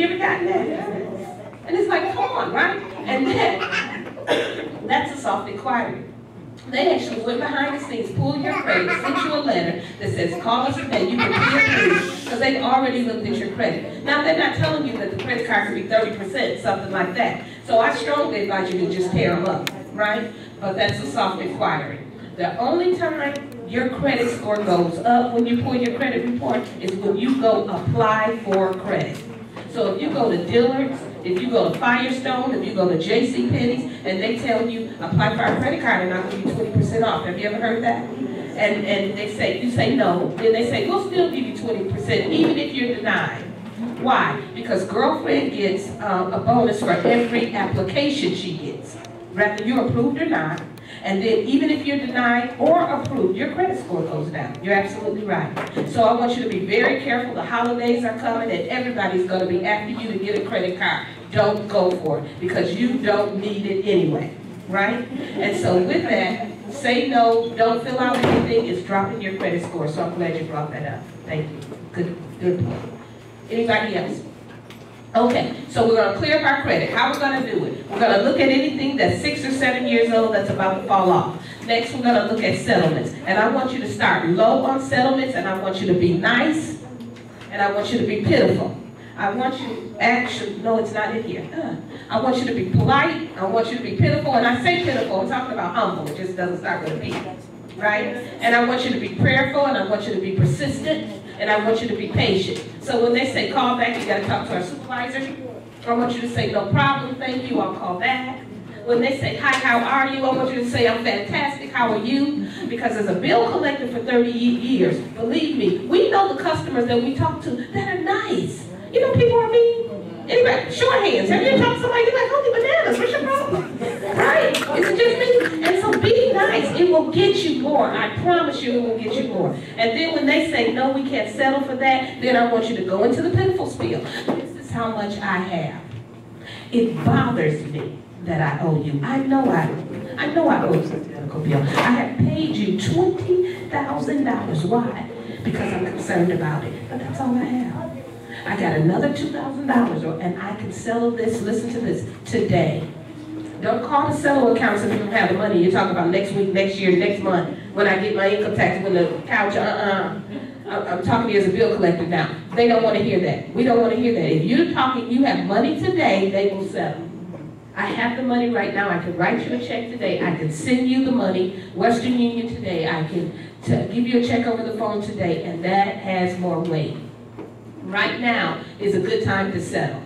you ever gotten that? And it's like, come on, right? And then, that's a soft inquiry. They actually went behind the scenes, pulled your credit, sent you a letter that says, call us today, you can pre because they've already looked at your credit. Now, they're not telling you that the credit card could be 30%, something like that. So I strongly advise you to just tear them up, right? But that's a soft inquiry. The only time your credit score goes up when you pull your credit report is when you go apply for credit. So if you go to Dillard's, if you go to Firestone, if you go to J.C. Penney's, and they tell you, apply for our credit card and I'll give you 20% off. Have you ever heard that? And, and they say, you say no. Then they say, we'll still give you 20% even if you're denied. Why? Because girlfriend gets uh, a bonus for every application she gets. Whether you're approved or not, and then even if you're denied or approved, your credit score goes down. You're absolutely right. So I want you to be very careful. The holidays are coming and everybody's going to be after you to get a credit card. Don't go for it because you don't need it anyway, right? And so with that, say no, don't fill out anything. It's dropping your credit score. So I'm glad you brought that up. Thank you. Good, good point. Anybody else? Okay, so we're going to clear up our credit. How we're going to do it? We're going to look at anything that's six or seven years old that's about to fall off. Next, we're going to look at settlements. And I want you to start low on settlements, and I want you to be nice, and I want you to be pitiful. I want you, actually, no, it's not in here. Uh, I want you to be polite. I want you to be pitiful. And I say pitiful, I'm talking about humble. It just doesn't start with a P. Right? And I want you to be prayerful, and I want you to be persistent, and I want you to be patient. So when they say call back, you got to talk to our supervisor. I want you to say no problem, thank you, I'll call back. When they say, hi, how are you? I want you to say, I'm fantastic, how are you? Because as a bill collector for 30 years, believe me, we know the customers that we talk to that are nice. You know, people are mean. Anybody, show of hands. Have you ever talked to somebody, you're like, holy bananas, what's your problem? Right? Is it just me? And so be nice. It get you more. I promise you it will get you more. And then when they say, no, we can't settle for that, then I want you to go into the pitiful spiel. This is how much I have. It bothers me that I owe you. I know I I know I owe you. I have paid you $20,000. Why? Because I'm concerned about it. But that's all I have. I got another $2,000 and I can settle this, listen to this, today. Don't call the settle accounts if you don't have the money. You're talking about next week, next year, next month, when I get my income tax, when the couch, uh-uh. I'm talking to you as a bill collector now. They don't want to hear that. We don't want to hear that. If you're talking, you have money today, they will settle. I have the money right now. I can write you a check today. I can send you the money, Western Union today. I can give you a check over the phone today, and that has more weight. Right now is a good time to settle.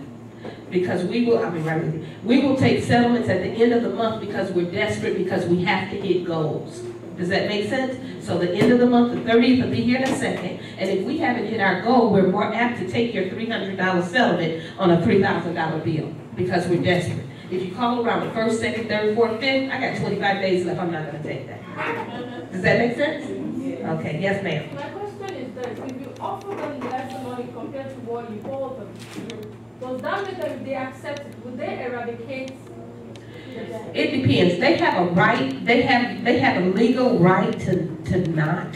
Because we will, I mean, right with you, we will take settlements at the end of the month because we're desperate because we have to hit goals. Does that make sense? So the end of the month, the 30th, will be here in a second. And if we haven't hit our goal, we're more apt to take your $300 settlement on a $3,000 bill because we're desperate. If you call around the first, second, third, fourth, fifth, I got 25 days left. I'm not going to take that. Does that make sense? Okay. Yes, ma'am. My question is this. If you offer them less money compared to what you owe them, that mean that if they accept it, would they eradicate it depends. They have a right, they have they have a legal right to, to not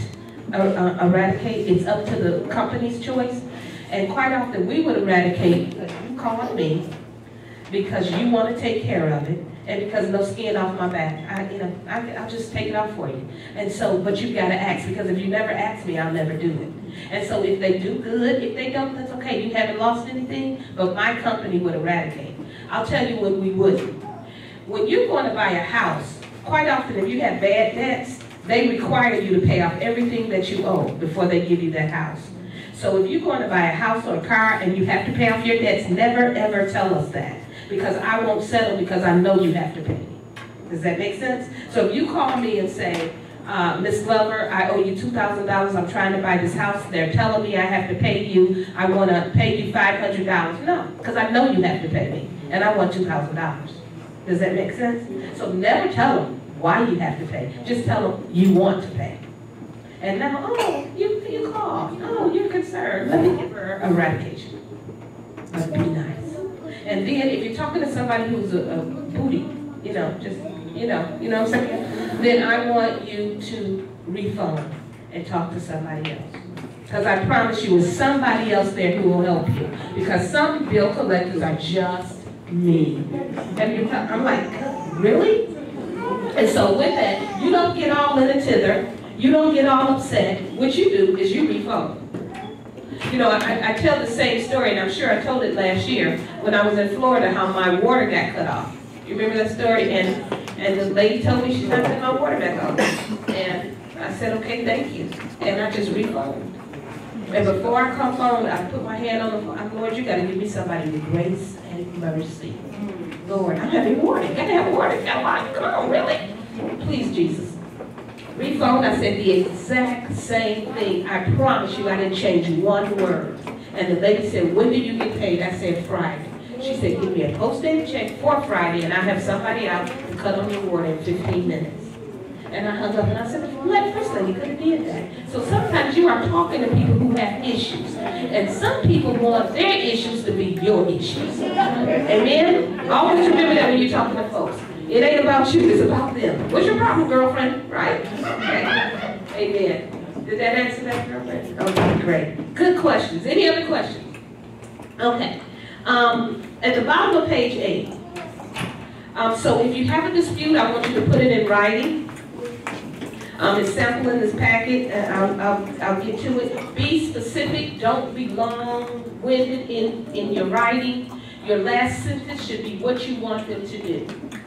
uh, uh, eradicate. It's up to the company's choice. And quite often we would eradicate you called me, because you want to take care of it, and because no skin off my back. I, you know, I, I'll just take it off for you. And so, but you've got to ask, because if you never ask me, I'll never do it. And so if they do good, if they don't, that's okay. You haven't lost anything, but my company would eradicate. I'll tell you what we wouldn't when you're going to buy a house, quite often if you have bad debts, they require you to pay off everything that you owe before they give you that house. So if you're going to buy a house or a car and you have to pay off your debts, never ever tell us that. Because I won't settle because I know you have to pay. Me. Does that make sense? So if you call me and say, uh, Miss Glover, I owe you $2,000. I'm trying to buy this house. They're telling me I have to pay you. I want to pay you $500. No, because I know you have to pay me. And I want $2,000. Does that make sense? So never tell them why you have to pay. Just tell them you want to pay. And now, oh, you, you call. Oh, you're concerned. Let me give her eradication. But be nice. And then if you're talking to somebody who's a, a booty, you know, just, you know, you know what I'm saying? Then I want you to refund and talk to somebody else. Because I promise you, it's somebody else there who will help you. Because some bill collectors are just mean. And I'm like, really? And so with that, you don't get all in a tither, you don't get all upset. What you do is you refund. You know, I, I tell the same story, and I'm sure I told it last year, when I was in Florida, how my water got cut off. You remember that story? And, and the lady told me she's not putting my water back on. And I said, okay, thank you. And I just refunded. And before I come home, I put my hand on the phone, I'm, Lord, you gotta give me somebody with grace and mercy. Lord, I'm having water, gotta have water, got a lot, come on, really? Please, Jesus. Refund, I said the exact same thing. I promise you, I didn't change one word. And the lady said, when do you get paid? I said, Friday. She said, give me a posted check for Friday, and I have somebody out to cut on your water in fifteen minutes. And I hung up and I said, let first lady could have did that. So sometimes you are talking to people who have issues. And some people want their issues to be your issues. Amen? Always remember that when you're talking to folks. It ain't about you, it's about them. What's your problem, girlfriend? Right? Okay. Amen. Did that answer that, girlfriend? Okay, great. Good questions. Any other questions? Okay. Um, at the bottom of page eight. Um, so if you have a dispute, I want you to put it in writing. Um, it's sample in this packet, and I'll, I'll, I'll get to it. Be specific, don't be long-winded in, in your writing. Your last sentence should be what you want them to do.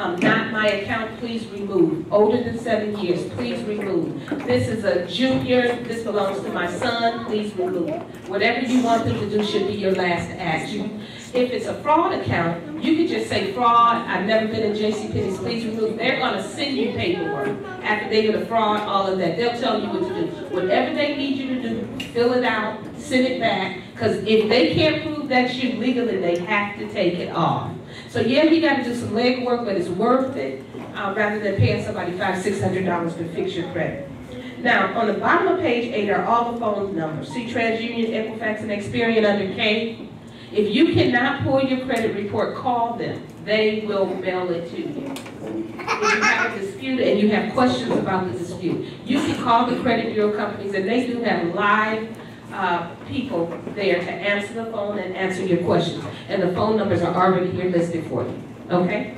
Um, not my account, please remove. Older than seven years, please remove. This is a junior, this belongs to my son, please remove. Whatever you want them to do should be your last action. If it's a fraud account, you could just say fraud, I've never been in JCPenney's, please remove. They're gonna send you paperwork, affidavit of fraud, all of that. They'll tell you what to do. Whatever they need you to do, fill it out, send it back, because if they can't prove that's you legally, they have to take it off. So yeah, you gotta do some legwork, but it's worth it, uh, rather than paying somebody five, six hundred dollars to fix your credit. Now, on the bottom of page eight are all the phone numbers. See TransUnion, Equifax, and Experian under K. If you cannot pull your credit report, call them. They will mail it to you. If you have a dispute and you have questions about the dispute, you can call the credit bureau companies, and they do have live uh, people there to answer the phone and answer your questions. And the phone numbers are already here listed for you, okay?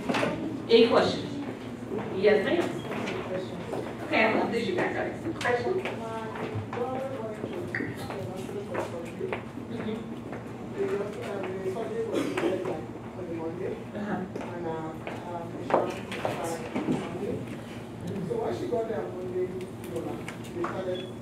Any questions? Yes, ma'am. Okay, I love this, you guys got some questions? Uh-huh. So when she got there Monday, you know, they started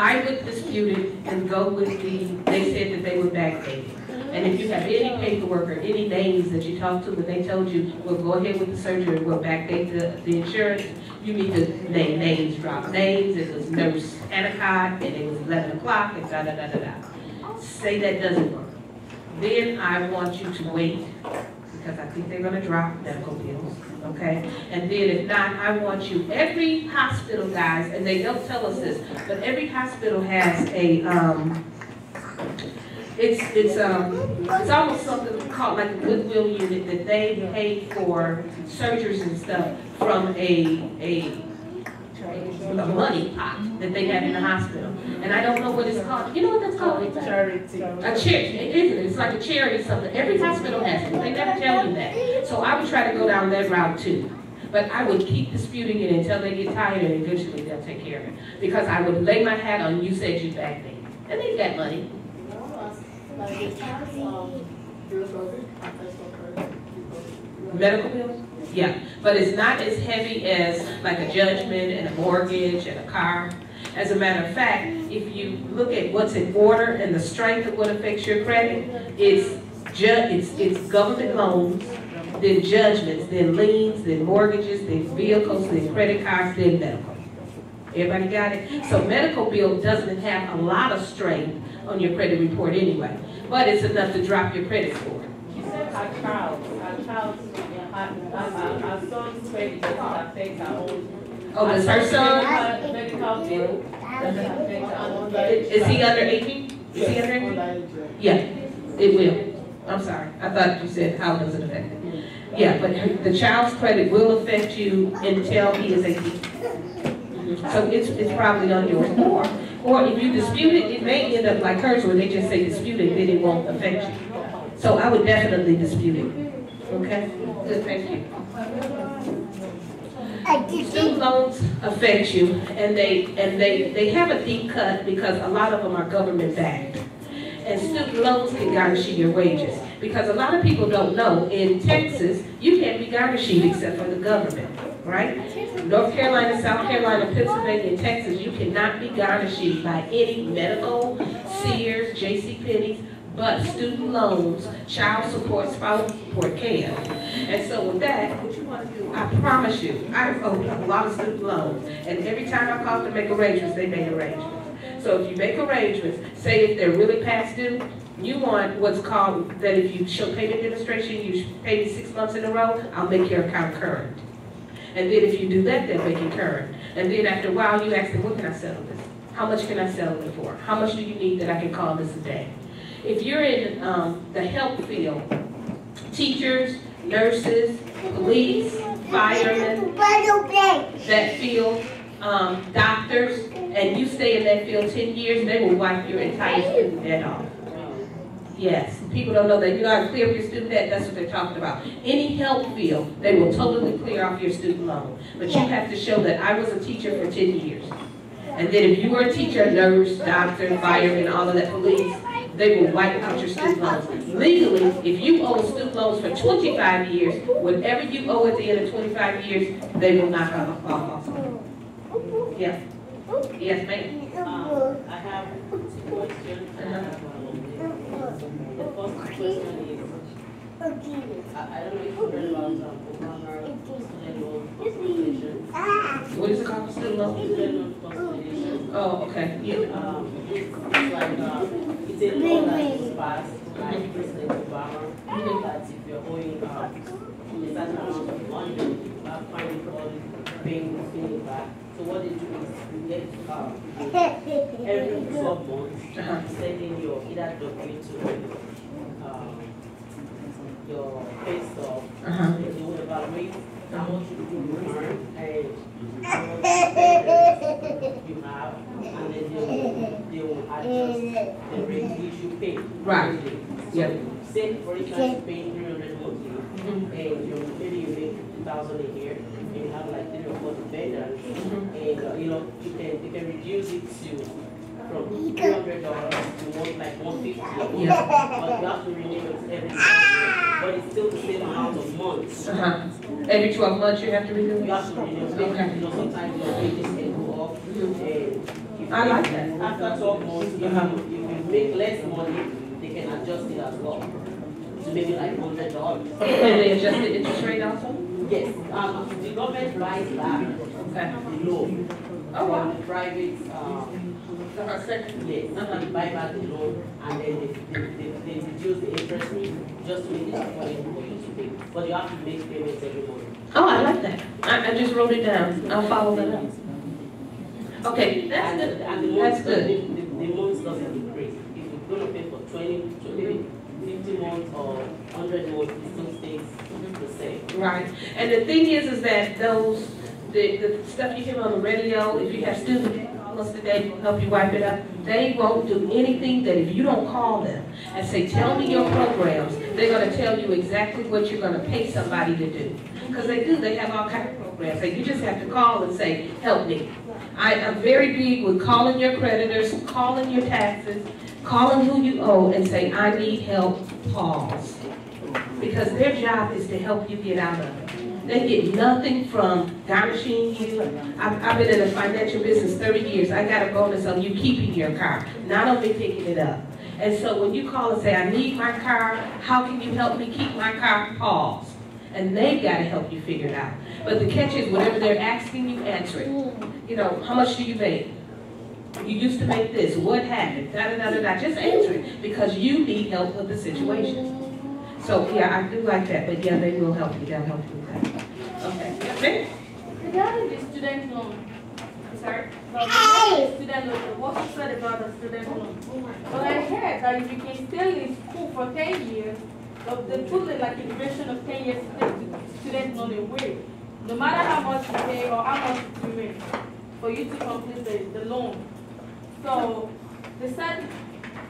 I would dispute it and go with the, they said that they were backdated. And if you have any paperwork or any names that you talked to, when they told you, well, go ahead with the surgery, we'll backdate the, the insurance, you need to name names, drop names, it was nurse Anacott, and it was eleven o'clock, and da, da, da, da, da. Say that doesn't work. Then I want you to wait, because I think they're gonna drop medical bills, okay? And then if not, I want you, every hospital, guys, and they don't tell us this, but every hospital has a, um, it's, it's, um, it's almost something called like a goodwill unit that they pay for surgeries and stuff from a, a, a money pot that they have in the hospital. And I don't know what it's called, you know what that's called? Charity. A charity, it is, it's like a charity or something, every hospital has it, they never tell you that. So I would try to go down that route too. But I would keep disputing it until they get tired and eventually they'll take care of it. Because I would lay my hat on, you said you backdated, and they've got money. You know, as, like the times, there was a big contest of credit because. Medical bills? Yeah, but it's not as heavy as like a judgment and a mortgage and a car. As a matter of fact, if you look at what's in order and the strength of what affects your credit, it's ju, it's, it's government loans, then judgments, then liens, then mortgages, then vehicles, then credit cards, then medical. Everybody got it? So medical bill doesn't have a lot of strain on your credit report anyway, but it's enough to drop your credit score. She said our child, our child, our, our, our son's credit doesn't affect our own. Oh, does her son, Medical medical bill doesn't affect our own. is he under eighteen? Is he under eighteen? Yeah, it will. I'm sorry, I thought you said how does it affect it? Yeah, but the child's credit will affect you until he is eighteen. So it's, it's probably on yours. Or, or if you dispute it, it may end up like hers where they just say dispute it, then it won't affect you. So I would definitely dispute it. Okay? Good, thank you. Student loans affect you, and they, and they, they have a deep cut because a lot of them are government backed. And student loans can garnish your wages, because a lot of people don't know, in Texas, you can't be garnished except for the government, right? North Carolina, South Carolina, Pennsylvania, and Texas, you cannot be garnished by any medical, Sears, J.C. Penney's, but student loans, child support, spouse support can. And so with that, what you want to do, I promise you, I owe a lot of student loans, and every time I call to make arrangements, they make arrangements. So if you make arrangements, say if they're really past due, you want what's called, that if you show payment demonstration, you pay me six months in a row, I'll make your account current. And then if you do that, they'll make it current. And then after a while, you ask them, what can I settle this? How much can I settle it for? How much do you need that I can call this a day? If you're in, um, the health field, teachers, nurses, police, firemen, that field, um, doctors, and you stay in that field ten years, they will wipe your entire student debt off. Yes, people don't know that, you know how to clear up your student debt, that's what they're talking about. Any health field, they will totally clear off your student loan, but you have to show that I was a teacher for ten years. And then if you were a teacher, nurse, doctor, fireman, all of that, police, they will wipe out your student loans. Legally, if you owe student loans for twenty-five years, whatever you owe at the end of twenty-five years, they will knock off, off. Yeah. Yes, ma'am. Um, I have two questions. The first question is, I, I don't know if you heard about, um, Obama student loan consolidation. What is it called, student loan? Student loan consolidation. Oh, okay, yeah. Um, it's, it's like, um, it's a law that was passed by President Obama, that if you're owing, um, a certain amount of money, you have fine for paying the thing back. So what they do is you get, um, every twelve months, Uh-huh. sending your either W-2, um, your pay stub, Uh-huh. they will evaluate how much you benefits you have, and then will, adjust the rate you pay. Right. Yeah. For instance, you pay three hundred monthly, Mhm. and you maybe you make fifty thousand a year, and you have like three or four dependents, and, uh, you know, you can, you can reduce it to, from three hundred dollars to one, like one fifty. Yeah. But you have to renew it every but it's still the same amount of months. Uh-huh. Every twelve months you have to renew You it? have to renew, it. you know, sometimes your wages can go up, if- I like that. After twelve months, if you, if you make less money, they can adjust it as well, to maybe like hundred dollars. And they adjust the interest rate also? Yes, um, the government buys back Okay. the loan Oh, wow. private, um, Second. yes, they buy back the loan and then they, they, they, they reduce the interest rate just to make it affordable for you to pay. But you have to make payments every month. Oh, I like that. I, I just wrote it down. I'll follow that up. Okay, that's And, good. and the That's good. doesn't- the, the months doesn't increase. If you're gonna pay for twenty, maybe fifty months or hundred months, it still stays the same. Right. And the thing is, is that those, the, the stuff you hear on the radio, if you have student us today, we'll help you wipe it up. They won't do anything that if you don't call them and say, tell me your programs, they're gonna tell you exactly what you're gonna pay somebody to do. Because they do, they have all kinds of programs. You just have to call and say, help me. I am very big with calling your creditors, calling your taxes, calling who you owe and say, I need help, pause. Because their job is to help you get out of it. They get nothing from garnishing you. I've, I've been in the financial business thirty years. I got a bonus on you keeping your car, not on me picking it up. And so when you call and say, I need my car, how can you help me keep my car? Pause. And they've gotta help you figure it out. But the catch is, whatever they're asking you, answer it. You know, how much do you make? You used to make this, what happened? Da, da, da, da, da, just answer it, because you need help with the situation. So, yeah, I do like that, but yeah, they will help you, they'll help you with that. Okay, yeah, ma'am? Regarding the student loan, sorry, no, the student loan, what you said about the student loan. But I heard that if you can stay in school for ten years, of they put like a duration of ten years to take the student loan away. No matter how much you pay or how much you make for you to complete the, the loan. So, they said,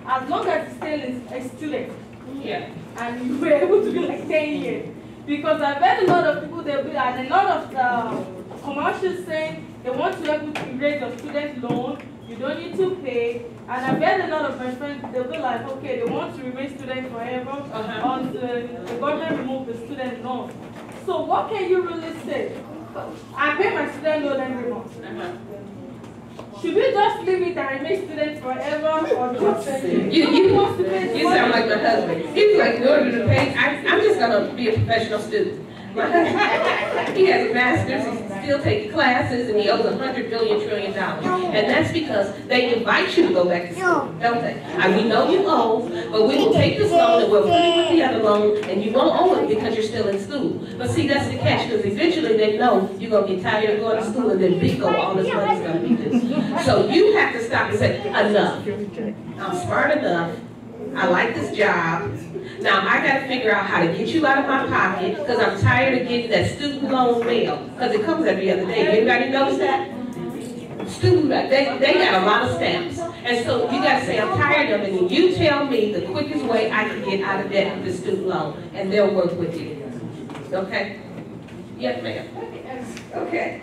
as long as you still is a student, Yeah. and you were able to do like ten years. Because I've heard a lot of people, they'll be, and a lot of the commercials saying they want to be able to raise your student loan, you don't need to pay. And I've heard a lot of my friends, they'll be like, okay, they want to remain students forever Uh-huh. until the government remove the student loan. So what can you really say? I pay my student loan every month. Uh-huh. Should we just leave it and remain students forever or just? You, you, you sound like my husband. He's like, in order to pay, I, I'm just gonna be a professional student. He has a master's, he's still taking classes, and he owes a hundred billion trillion dollars. And that's because they invite you to go back to school, don't they? And we know you owe, but we will take this loan and we'll put it with the other loan, and you won't owe it because you're still in school. But see, that's the catch, because eventually they know you're gonna get tired of going to school, and then bingo, all this money's gonna be due. So you have to stop and say, enough. I'm smart enough. I like this job. Now I gotta figure out how to get you out of my pocket because I'm tired of getting that student loan mail because it comes every other day. Anybody notice that? Student, they, they got a lot of stamps. And so you gotta say, I'm tired of it. And you tell me the quickest way I can get out of debt with the student loan and they'll work with you. Okay? Yes, ma'am. Okay.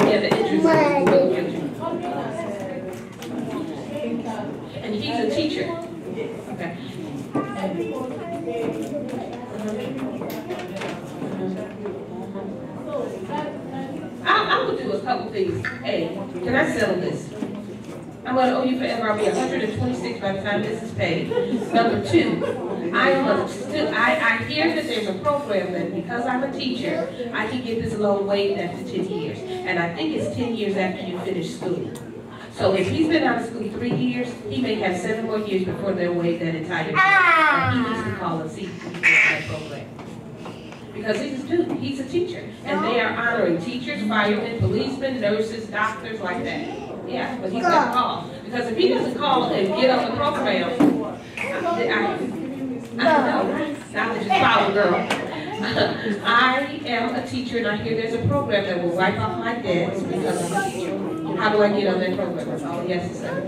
Yeah, the will. And he's a teacher. Okay. I, I would do a couple things. Hey, can I sell this? I'm gonna owe you forever, I'll be hundred and twenty-six by the time this is paid. Number two, I am a stu, I, I hear that there's a program that because I'm a teacher, I can get this loan waived after ten years. And I think it's ten years after you finish school. So if he's been out of school three years, he may have seven more years before they're waived that entire time. And he needs to call and see if he that program. Because he's a student, he's a teacher, and they are honoring teachers, firemen, policemen, nurses, doctors, like that. Yeah, but he's got to call, because if he doesn't call and get on the program, I, I, I know, not that you follow, girl. I am a teacher, and I hear there's a program that will wipe off my debts because I'm a teacher. How do I get on that program? That's all he has to say.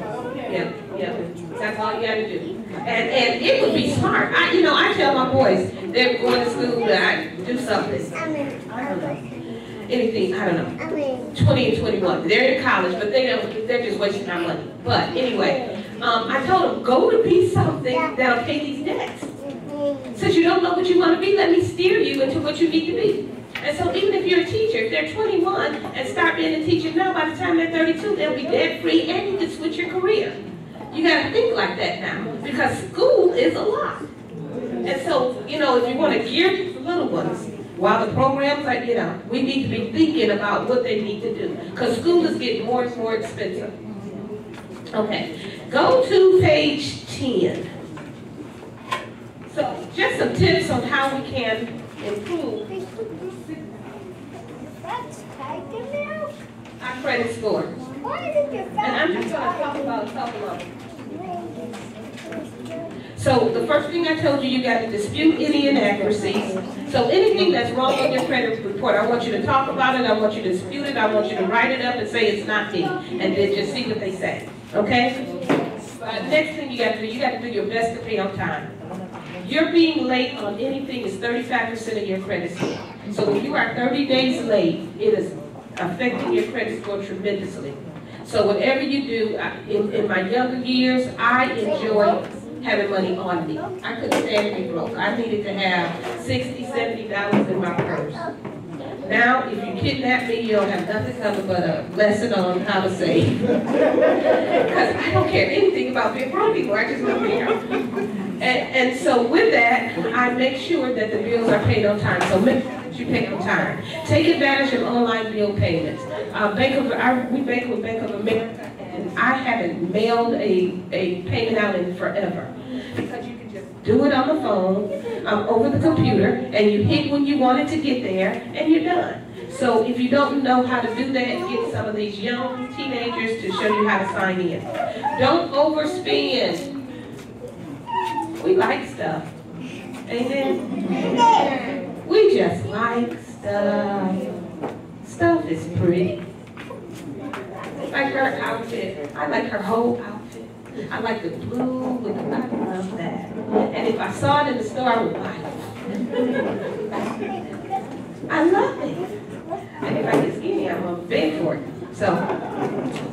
Yeah, yeah, that's all you gotta do. And, and it would be smart. I, you know, I tell my boys, they're going to school, that I do something. I don't know. Anything, I don't know. Twenty and twenty-one, they're in college, but they don't, they're just wasting our money. But anyway, um, I told them, go to be something that'll pay these debts. Since you don't know what you wanna be, let me steer you into what you need to be. And so even if you're a teacher, if they're twenty-one and start being a teacher now, by the time they're thirty-two, they'll be debt-free and you can switch your career. You gotta think like that now, because school is a lot. And so, you know, if you wanna gear the little ones, while the programs are, you know, we need to be thinking about what they need to do. Because school is getting more and more expensive. Okay, go to page ten. So just some tips on how we can improve our credit score. And I'm just gonna talk about a couple of them. So the first thing I told you, you got to dispute any inaccuracies. So anything that's wrong on your credit report, I want you to talk about it, I want you to dispute it, I want you to write it up and say it's not me, and then just see what they say, okay? Uh, next thing you got to do, you got to do your best to pay on time. You're being late on anything is thirty-five percent of your credit score. So if you are thirty days late, it is affecting your credit score tremendously. So whatever you do, I- in, in my younger years, I enjoyed having money on me. I couldn't stand to be broke. I needed to have sixty, seventy dollars in my purse. Now, if you kidnap me, you'll have nothing coming but a lesson on how to save. Because I don't care anything about being broke anymore, I just don't care. And, and so with that, I make sure that the bills are paid on time, so make sure you pay on time. Take advantage of online bill payments. Uh, Bank of, I, we bank with Bank of America, and I haven't mailed a, a payment out in forever. Because you can just do it on the phone, um, over the computer, and you hit when you want it to get there, and you're done. So if you don't know how to do that, get some of these young teenagers to show you how to sign in. Don't overspend. We like stuff. Amen. We just like stuff. Stuff is pretty. I like her outfit. I like her whole outfit. I like the blue with the, I love that. And if I saw it in the store, I would buy it. I love it. And if I get skinny, I'm gonna beg for it. So,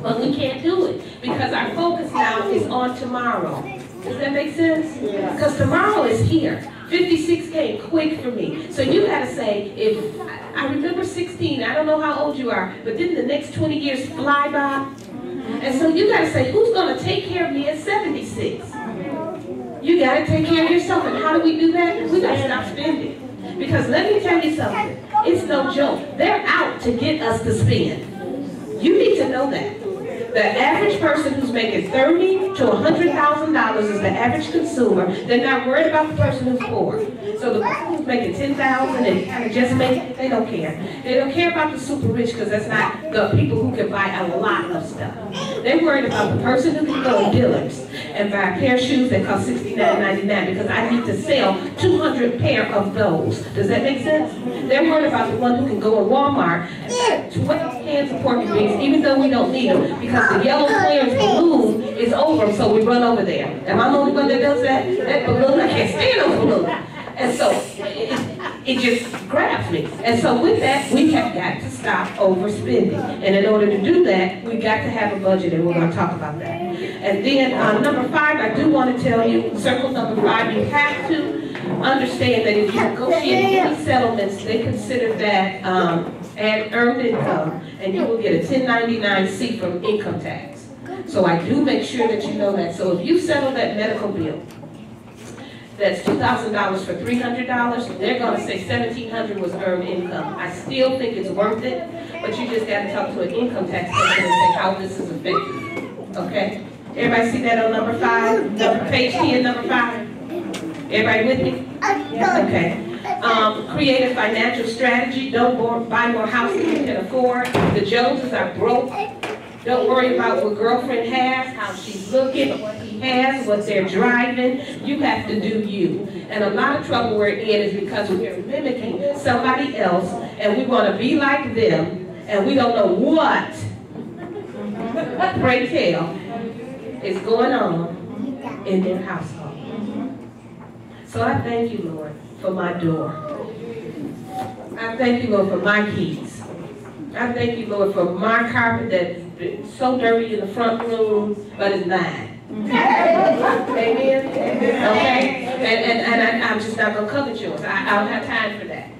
but we can't do it because our focus now is on tomorrow. Does that make sense? Because tomorrow is here. 56 came quick for me. So you gotta say, if, I remember 16, I don't know how old you are, but didn't the next 20 years fly by? And so you gotta say, who's gonna take care of me at 76? You gotta take care of yourself. And how do we do that? We gotta stop spending. Because let me tell you something, it's no joke. They're out to get us to spend. You need to know that. The average person who's making thirty to hundred thousand dollars is the average consumer. They're not worried about the person who's poor. So the person who's making ten thousand and kind of just make it, they don't care. They don't care about the super rich because that's not the people who can buy a lot of stuff. They're worried about the person who can go to Dillard's and buy a pair of shoes that cost $69.99 because I need to sell two hundred pair of those. Does that make sense? They're worried about the one who can go to Walmart and buy twelve cans of pork beans, even though we don't need them, because the yellow clearance balloon is over, so we run over there. Am I the only one that does that? That balloon, I can't stand those balloons. And so, it, it just grabs me. And so with that, we have got to stop overspending. And in order to do that, we've got to have a budget, and we're gonna talk about that. And then, uh, number five, I do want to tell you, circle number five, you have to understand that if you negotiate any settlements, they consider that, um, earned income, and you will get a 1099-C from income tax. So I do make sure that you know that. So if you settle that medical bill, that's two thousand dollars for three hundred dollars, they're gonna say seventeen hundred was earned income. I still think it's worth it, but you just gotta talk to an income tax person and say how this is affecting, okay? Everybody see that on number five, number, page ten, number five? Everybody with me? Okay. Um, create a financial strategy, don't buy more houses than you can afford. The Joneses are broke. Don't worry about what girlfriend has, how she's looking, what he has, what they're driving. You have to do you. And a lot of trouble we're in is because we're mimicking somebody else and we want to be like them and we don't know what, pray tell, is going on in their household. So I thank you, Lord, for my door. I thank you, Lord, for my keys. I thank you, Lord, for my carpet that's so dirty in the front room, but it's mine. Amen? Okay? And, and, and I, I'm just not gonna cover yours. I, I don't have time for that.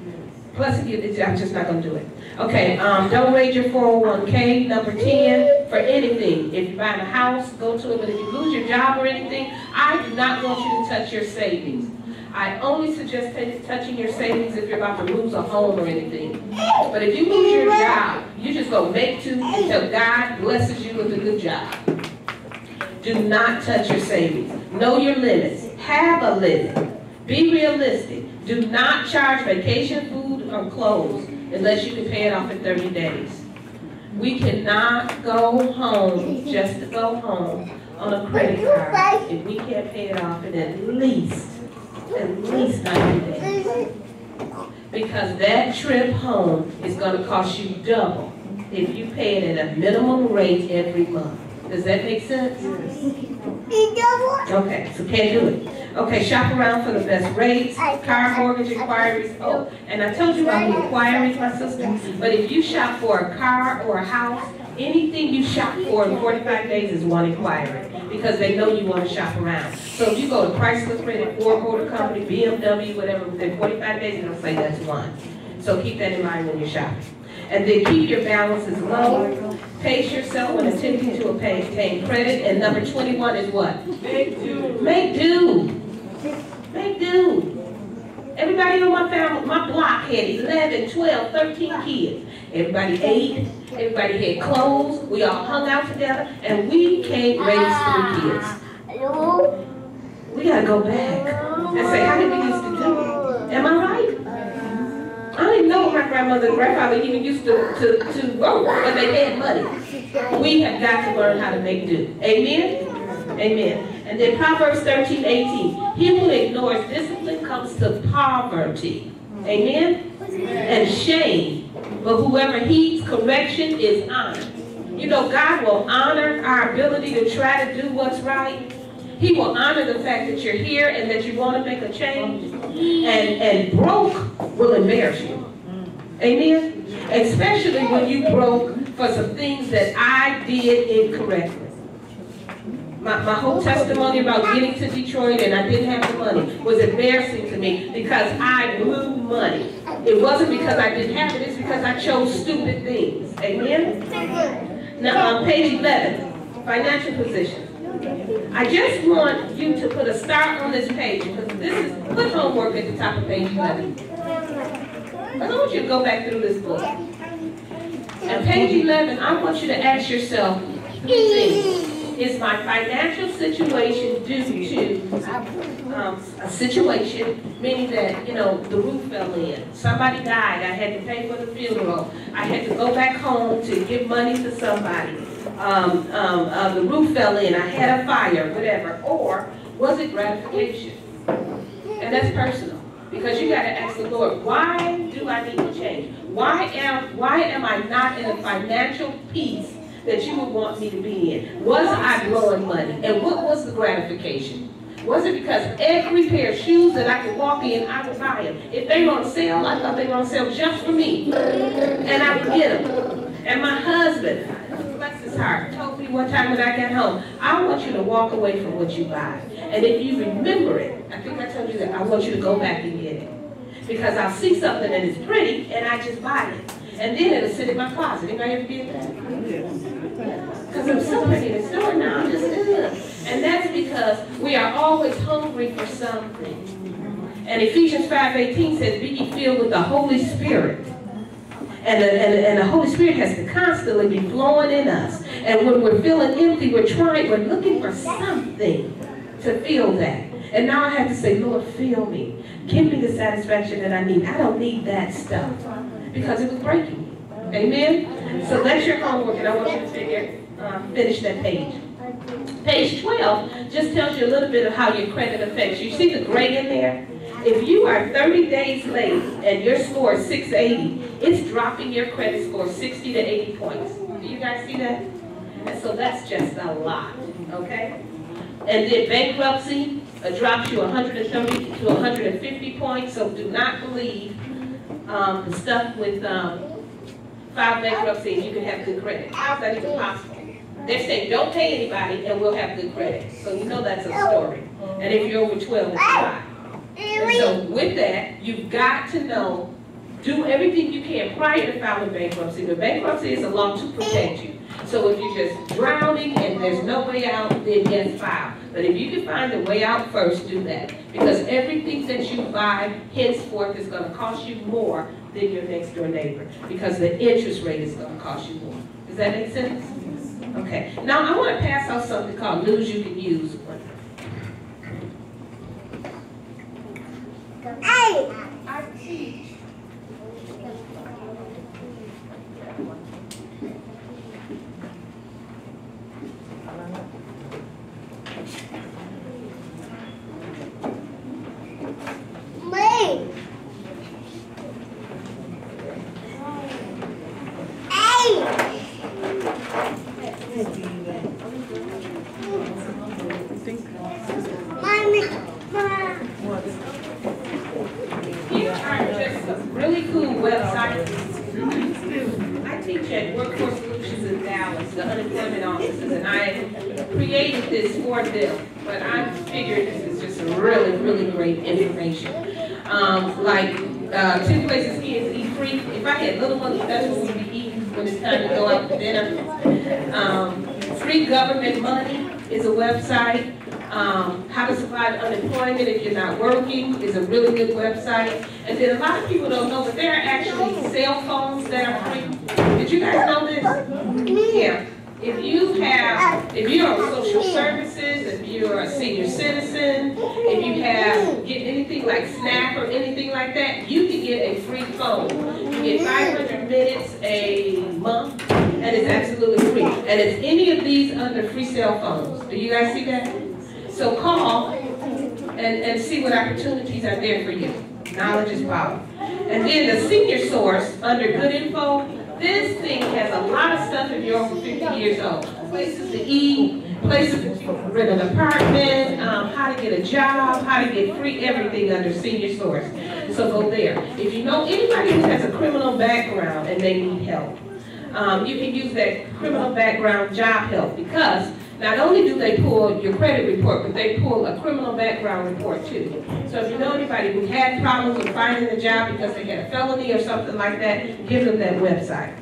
Plus, I'm just not gonna do it. Okay, um, don't raise your 401K, number 10, for anything. If you're buying a house, go to it, but if you lose your job or anything, I do not want you to touch your savings. I only suggest touching your savings if you're about to lose a home or anything. But if you lose your job, you just go make two until God blesses you with a good job. Do not touch your savings. Know your limits. Have a limit. Be realistic. Do not charge vacation food or clothes unless you can pay it off in 30 days. We cannot go home just to go home on a credit card if we can't pay it off in at least, at least 90 days. Because that trip home is gonna cost you double if you pay it at a minimum rate every month. Does that make sense? Okay, so can't do it. Okay, shop around for the best rates, car mortgage inquiries. Oh, and I told you about the inquiries, my sister. But if you shop for a car or a house, anything you shop for in 45 days is one inquiry because they know you want to shop around. So if you go to Chrysler Credit, Ford Motor Company, BMW, whatever, within 45 days, it'll say that's one. So keep that in mind when you're shopping. And then keep your balances low. Pace yourself when attempting to obtain credit. And number 21 is what? Make do. Make do. Make do. Everybody on my family, my block had 11, 12, 13 kids. Everybody ate, everybody had clothes, we all hung out together, and we can't raise three kids. We gotta go back and say, how did we used to do it? Am I right? I didn't know my grandmother and grandfather even used to, to, to work, but they had money. We have got to learn how to make do. Amen? Amen. And then Proverbs 13, 18. He who ignores discipline comes to poverty. Amen? And shame. But whoever heeds correction is honored. You know, God will honor our ability to try to do what's right. He will honor the fact that you're here and that you want to make a change. And, and broke will embarrass you. Amen? Especially when you broke for some things that I did incorrectly. My, my whole testimony about getting to Detroit and I didn't have the money was embarrassing to me because I blew money. It wasn't because I didn't have it, it's because I chose stupid things. Amen? Now on page 11, financial position. I just want you to put a star on this page because this is, put homework at the top of page 11. I want you to go back through this book. At page 11, I want you to ask yourself three things. Is my financial situation due to um, a situation, meaning that, you know, the roof fell in, somebody died, I had to pay for the funeral, I had to go back home to give money to somebody, um, um, uh, the roof fell in, I had a fire, whatever, or was it gratification? And that's personal, because you gotta ask the Lord, why do I need to change? Why am, why am I not in a financial peace that you would want me to be in? Was I blowing money? And what was the gratification? Was it because every pair of shoes that I could walk in, I would buy them? If they were on sale, I thought they were on sale just for me. And I would get them. And my husband, bless his heart, told me one time when I got home, I want you to walk away from what you buy. And if you remember it, I think I told you that, I want you to go back and get it. Because I'll see something that is pretty and I just buy it. And then it'll sit in my closet. Anybody ever did that? Because I'm so pretty in the store now, I'm just. And that's because we are always hungry for something. And Ephesians 5.18 says, be ye filled with the Holy Spirit. And the, and, and the Holy Spirit has to constantly be flowing in us. And when we're feeling empty, we're trying, we're looking for something to fill that. And now I have to say, Lord, fill me. Give me the satisfaction that I need. I don't need that stuff because it was breaking me. Amen? So that's your homework, and I want you to figure, uh, finish that page. Page 12 just tells you a little bit of how your credit affects you. See the gray in there? If you are 30 days late and your score is 680, it's dropping your credit score 60 to 80 points. Do you guys see that? And so that's just a lot, okay? And then bankruptcy uh, drops you 130 to 150 points, so do not believe um, the stuff with um, file bankruptcy and you can have good credit. How's that even possible? They're saying, don't pay anybody and we'll have good credit. So you know that's a story. And if you're over 12, it's. And so with that, you've got to know, do everything you can prior to filing bankruptcy. But bankruptcy is a law to protect you. So if you're just drowning and there's no way out, then yes, file. But if you can find a way out first, do that. Because everything that you buy henceforth is going to cost you more than your next door neighbor. Because the interest rate is going to cost you more. Does that make sense? Okay. Now I want to pass out something called News You Can Use. Hey. I teach. Mommy, mommy. at Workforce Solutions in Dallas, the unemployment offices, and I created this for them. But I figured this is just really, really great information. Um, like, uh, two places kids eat free. If I had little money, that's what we'd be eating when it's time to go out to dinner. Um, free government money is a website. Um, how to survive unemployment if you're not working is a really good website. And then a lot of people don't know, but there are actually cell phones that are free. Did you guys know this? Yeah. If you have, if you're on social services, if you're a senior citizen, if you have, get anything like SNAP or anything like that, you can get a free phone. You get 500 minutes a month, and it's absolutely free. And it's any of these under free cell phones. Do you guys see that? So call and, and see what opportunities are there for you. Knowledge is power. And then the senior source, under good info, this thing has a lot of stuff if you're over 50 years old. Places to eat, places to rent an apartment, um, how to get a job, how to get free everything under senior source. So go there. If you know anybody who has a criminal background and they need help, um, you can use that criminal background job help because not only do they pull your credit report, but they pull a criminal background report too. So if you know anybody who had problems with finding a job because they had a felony or something like that, give them that website.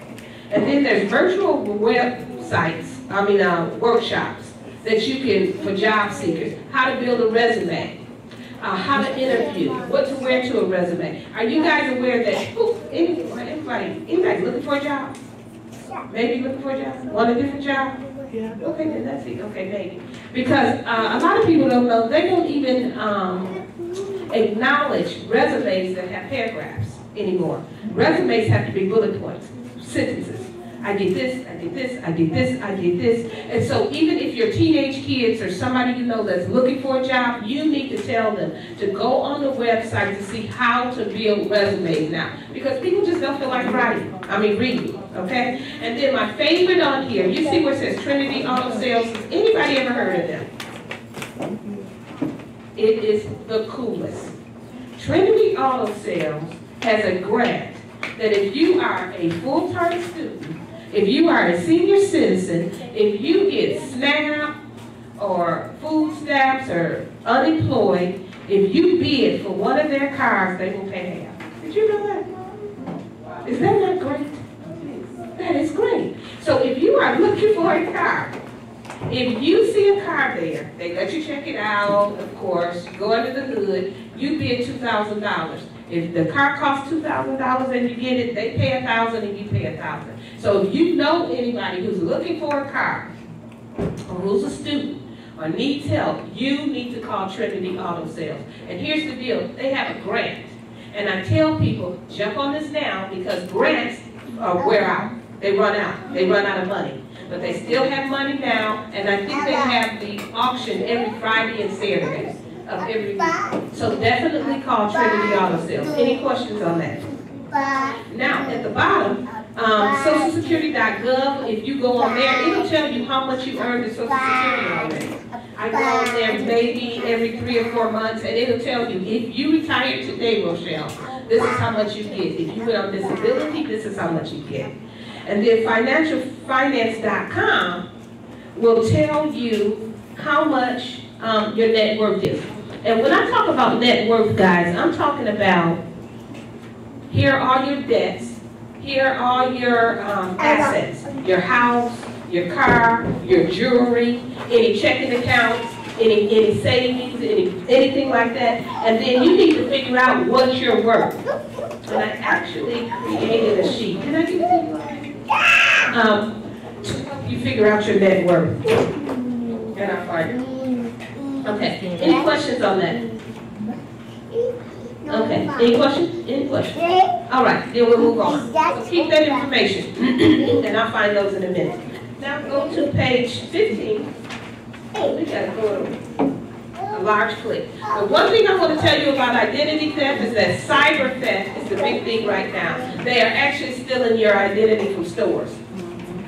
And then there's virtual websites, I mean, uh, workshops that you can, for job seekers, how to build a resume, uh, how to interview, what to wear to a resume. Are you guys aware that, ooh, anybody, anybody looking for a job? Maybe looking for a job? Want a different job? Yeah. Okay, then that's it, okay, maybe. Because uh, a lot of people don't know, they don't even um, acknowledge resumes that have paragraphs anymore. Resumes have to be bullet points, sentences. I did this, I did this, I did this, I did this. And so even if you're teenage kids or somebody you know that's looking for a job, you need to tell them to go on the website to see how to build resumes now. Because people just don't feel like writing, I mean reading, okay? And then my favorite on here, you see where it says Trinity Auto Sales, Has anybody ever heard of them? It is the coolest. Trinity Auto Sales has a grant that if you are a full-time student, if you are a senior citizen, if you get SNAP or food stamps or unemployed, if you bid for one of their cars, they will pay half. Did you know that? Is that not great? That is great. So if you are looking for a car, if you see a car there, they let you check it out, of course, go under the hood, you bid two thousand dollars. If the car costs two thousand dollars and you get it, they pay a thousand and you pay a thousand. So if you know anybody who's looking for a car, or who's a student, or needs help, you need to call Trinity Auto Sales. And here's the deal, they have a grant. And I tell people, jump on this now, because grants are wear out. They run out, they run out of money. But they still have money now, and I think they have the auction every Friday and Saturday of every week. So definitely call Trinity Auto Sales. Any questions on that? Now, at the bottom, um, socialsecurity.gov, if you go on there, it'll tell you how much you earned in social security already. I go on there maybe every three or four months, and it'll tell you, if you retire today, Rochelle, this is how much you get. If you went on disability, this is how much you get. And then financialfinance.com will tell you how much um, your net worth is. And when I talk about net worth, guys, I'm talking about here are your debts, here are all your um, assets, your house, your car, your jewelry, any checking accounts, any, any savings, any, anything like that. And then you need to figure out what you're worth. And I actually created a sheet. Can I give it to you? Um, to help you figure out your net worth. And I find it. Okay, any questions on that? Okay, any questions? Any questions? All right, then we'll move on. So keep that information, and I'll find those in a minute. Now go to page fifteen. Oh, we gotta go to a large click. But one thing I want to tell you about identity theft is that cyber theft is the big thing right now. They are actually stealing your identity from stores.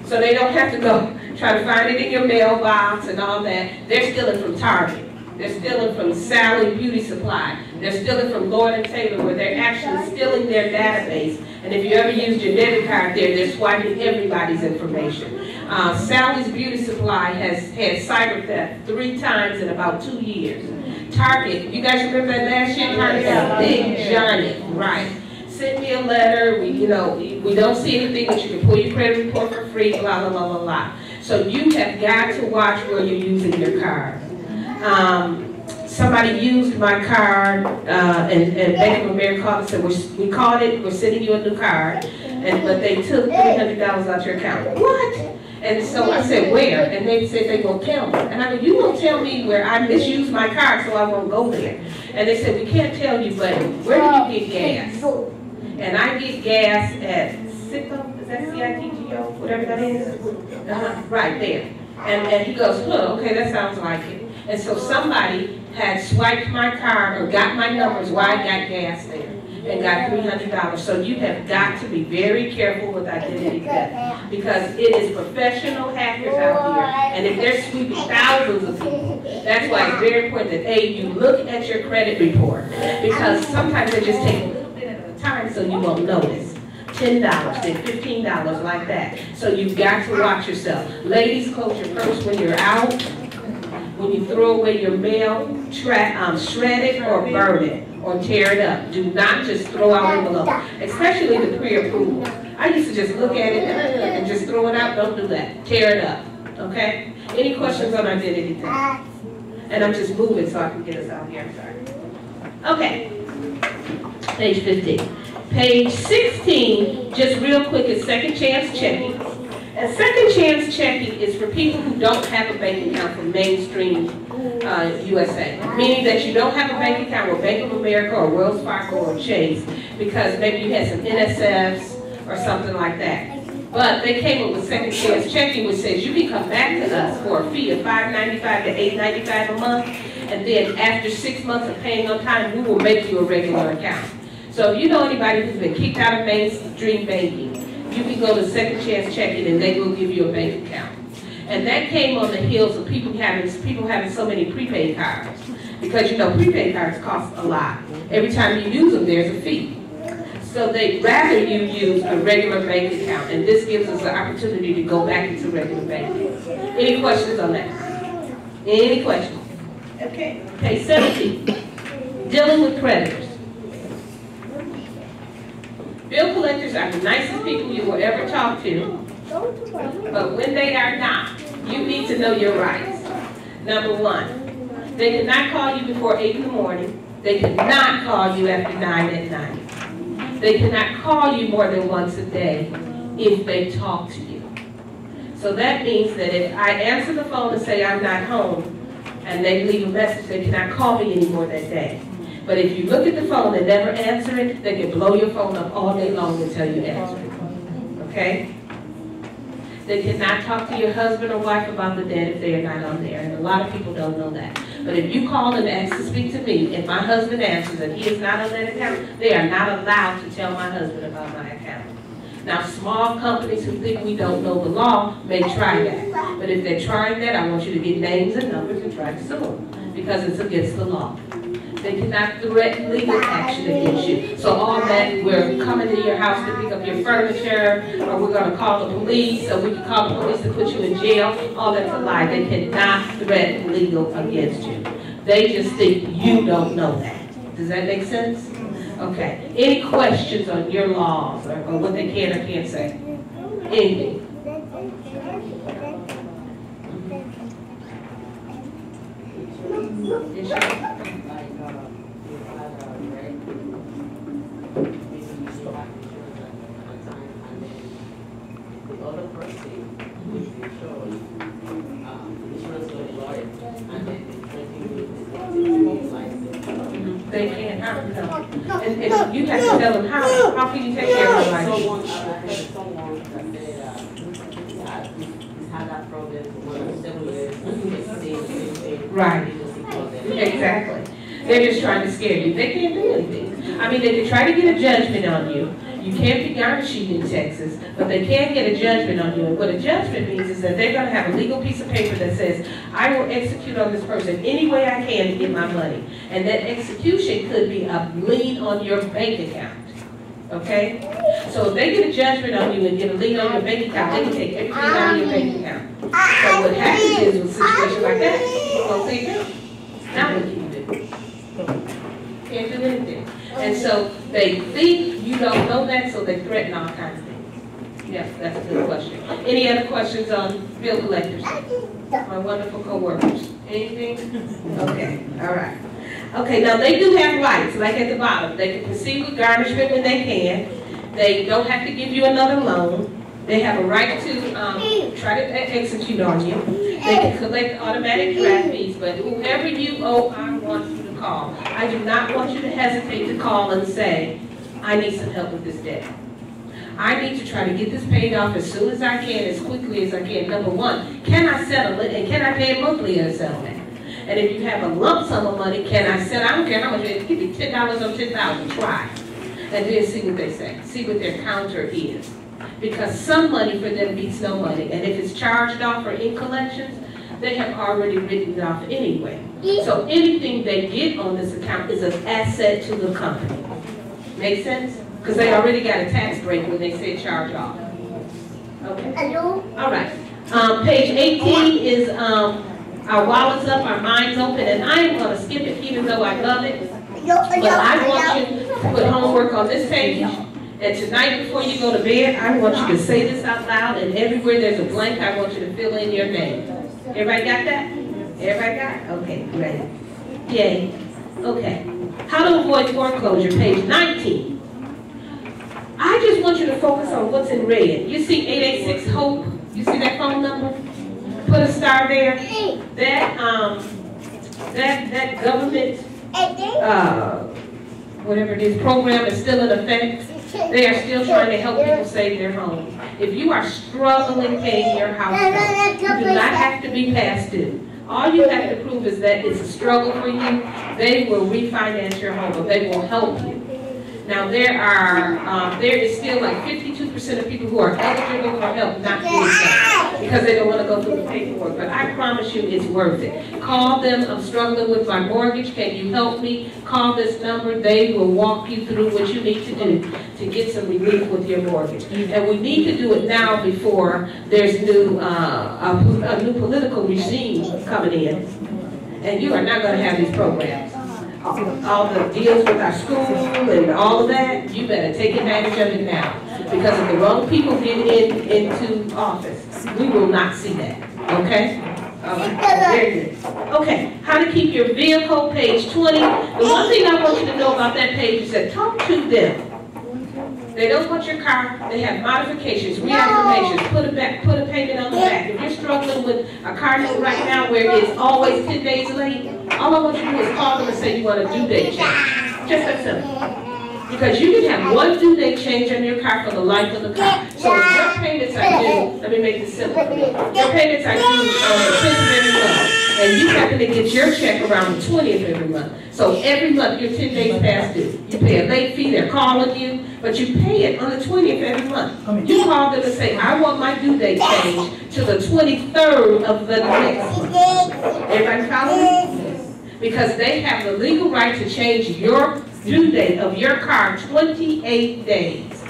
So they don't have to go try to find it in your mailbox and all that. They're stealing from Target. They're stealing from Sally Beauty Supply. They're stealing from Lord and Taylor, where they're actually stealing their database. And if you ever used your debit card there, they're swiping everybody's information. Uh, Sally's Beauty Supply has had cyber theft three times in about two years. Target, you guys remember that last year? Target, a big giant, right? Send me a letter, we, you know, we we don't see anything, but you can pull your credit report for free, blah, blah, blah, blah, blah. So you have got to watch where you're using your card. Um, somebody used my card, uh, and, and Bank of America called and said, "We're- we called it, we're sending you a new card, and, but they took three hundred dollars out your account. What? And so I said, where? And they said they gonna tell me. And I said, you gonna tell me where I misused my card, so I won't go there. And they said, we can't tell you, but where do you get gas? And I get gas at Citgo, is that C-I-T-G-O, whatever that is? Uh-huh, Right there. And, and he goes, huh, okay, that sounds like it. And so somebody had swiped my card or got my numbers while I got gas there and got three hundred dollars. So you have got to be very careful with identity theft because it is professional hackers out here. And if they're sweeping thousands of people, that's why it's very important that, A, you look at your credit report. Because sometimes they just take a little bit at a time so you won't notice. Ten dollars, then fifteen dollars like that. So you've got to watch yourself. Ladies, close your purse when you're out. When you throw away your mail, um, shred it or burn it or tear it up. Do not just throw out envelopes, especially the pre-approval. I used to just look at it and, and just throw it out. Don't do that. Tear it up. Okay? Any questions on identity theft? And I'm just moving so I can get us out here. I'm sorry. Okay. Page 15. Page 16, just real quick, is second chance checking. Second chance checking is for people who don't have a bank account from mainstream uh, USA. Meaning that you don't have a bank account with Bank of America or Wells Fargo or Chase because maybe you had some NSFs or something like that. But they came up with second chance checking, which says you can come back to us for a fee of $5.95 to $8.95 a month. And then after six months of paying on time, we will make you a regular account. So if you know anybody who's been kicked out of mainstream banking, you can go to Second Chance Checking and they will give you a bank account. And that came on the heels of people having, people having so many prepaid cards. Because you know, prepaid cards cost a lot. Every time you use them, there's a fee. So they'd rather you use a regular bank account, and this gives us the opportunity to go back into regular banking. Any questions on that? Any questions? Okay, Okay, seventeen, dealing with creditors. Bill collectors are the nicest people you will ever talk to, but when they are not, you need to know your rights. Number one, they cannot call you before eight in the morning. They cannot call you after nine at night. They cannot call you more than once a day if they talk to you. So that means that if I answer the phone and say I'm not home, and they leave a message, they cannot call me anymore that day. But if you look at the phone and never answer it, they can blow your phone up all day long until you answer it. Okay? They cannot talk to your husband or wife about the debt if they are not on there, and a lot of people don't know that. But if you call and ask to speak to me, if my husband answers and he is not on that account, they are not allowed to tell my husband about my account. Now, small companies who think we don't know the law may try that. But if they're trying that, I want you to get names and numbers and try to sue them, because it's against the law. They cannot threaten legal action against you. So all that, we're coming to your house to pick up your furniture, or we're gonna call the police, or we can call the police to put you in jail, all that's a lie. They cannot threaten legal against you. They just think you don't know that. Does that make sense? Okay. Any questions on your laws, or, or what they can or can't say? Anything sir. Like, uh, you had a wreck, maybe you still have insurance at the time, and then the other person, which is insured, um, insurance was lawyer, and then they drinking with the home license. They can't, how, no. And, and you have to tell them, how, how can you take care of my life? Someone, I heard someone that said, uh, uh, he's he's had that problem for more than seven years, it's the same, same thing. Right. Because he called them. Exactly. They're just trying to scare you. They can't do anything. I mean, they can try to get a judgment on you, You can't be garnishing in Texas, but they can get a judgment on you. And what a judgment means is that they're gonna have a legal piece of paper that says, I will execute on this person any way I can to get my money. And that execution could be a lien on your bank account. Okay? So if they get a judgment on you and get a lien on your bank account, they can take everything out of your bank account. So what happens is with a situation like that, you say, no, now what can do? Can't do anything. And so they think you don't know that, so they threaten all kinds of things. Yes, that's a good question. Any other questions on bill collectors? My wonderful co-workers. Anything? Okay, all right. Okay, now they do have rights, like at the bottom. They can proceed with garnishment when they can. They don't have to give you another loan. They have a right to, um, try to execute on you. They can collect automatic draft fees, but whoever you owe, I want call. I do not want you to hesitate to call and say, I need some help with this debt. I need to try to get this paid off as soon as I can, as quickly as I can. Number one, can I settle it, and can I pay it monthly in a settlement? And if you have a lump sum of money, can I settle, I don't care how much, is, give me ten dollars or ten thousand, try. And then see what they say, see what their counter is. Because some money for them beats no money, and if it's charged off or in collections, they have already written it off anyway. So anything they get on this account is an asset to the company. Make sense? Because they already got a tax break when they say charge off. Okay, Hello? all right. Um, page eighteen is, um, our wallets up, our minds open, and I am gonna skip it even though I love it. But I want you to put homework on this page, and tonight before you go to bed, I want you to say this out loud, and everywhere there's a blank, I want you to fill in your name. Everybody got that? Everybody got it? Okay, great. Yay. Okay. How to avoid foreclosure, page nineteen. I just want you to focus on what's in red. You see eight eight six HOPE? You see that phone number? Put a star there. That, um, that, that government uh, whatever it is, program is still in effect. They are still trying to help people save their homes. If you are struggling paying your house you do not have to be past due. All you have to prove is that it's a struggle for you. They will refinance your home, or they will help you. Now, there are, um, there is still like fifty-two percent of people who are eligible for help not doing that because they don't want to go through the paperwork. But I promise you, it's worth it. Call them, I'm struggling with my mortgage, can you help me? Call this number, they will walk you through what you need to do to get some relief with your mortgage. And we need to do it now before there's new, uh, a, a new political regime coming in. And you are not gonna have these programs. All the deals with our school and all of that, you better take advantage of it now. Because if the wrong people get in, into office, we will not see that, okay? Good. Okay, how to keep your vehicle, page twenty. The one thing I want you to know about that page is that talk to them. They don't want your car, they have modifications, reaffirmations, put a back, put a payment on the back. If you're struggling with a car note right now where it's always ten days late, all I want you to do is call them and say you want a due date change. Just that simple. Because you can have one due date change on your car for the life of the car. So if your payments are due, let me make this simple. Your payments are due um, on the tenth of every month. And you happen to get your check around the twentieth every month. So every month, you're ten days past due. You pay a late fee, they're calling you, but you pay it on the twentieth every month. You call them and say, I want my due date changed to the twenty-third of the next month. Everybody follow me? Because they have the legal right to change your due date of your car twenty-eight days.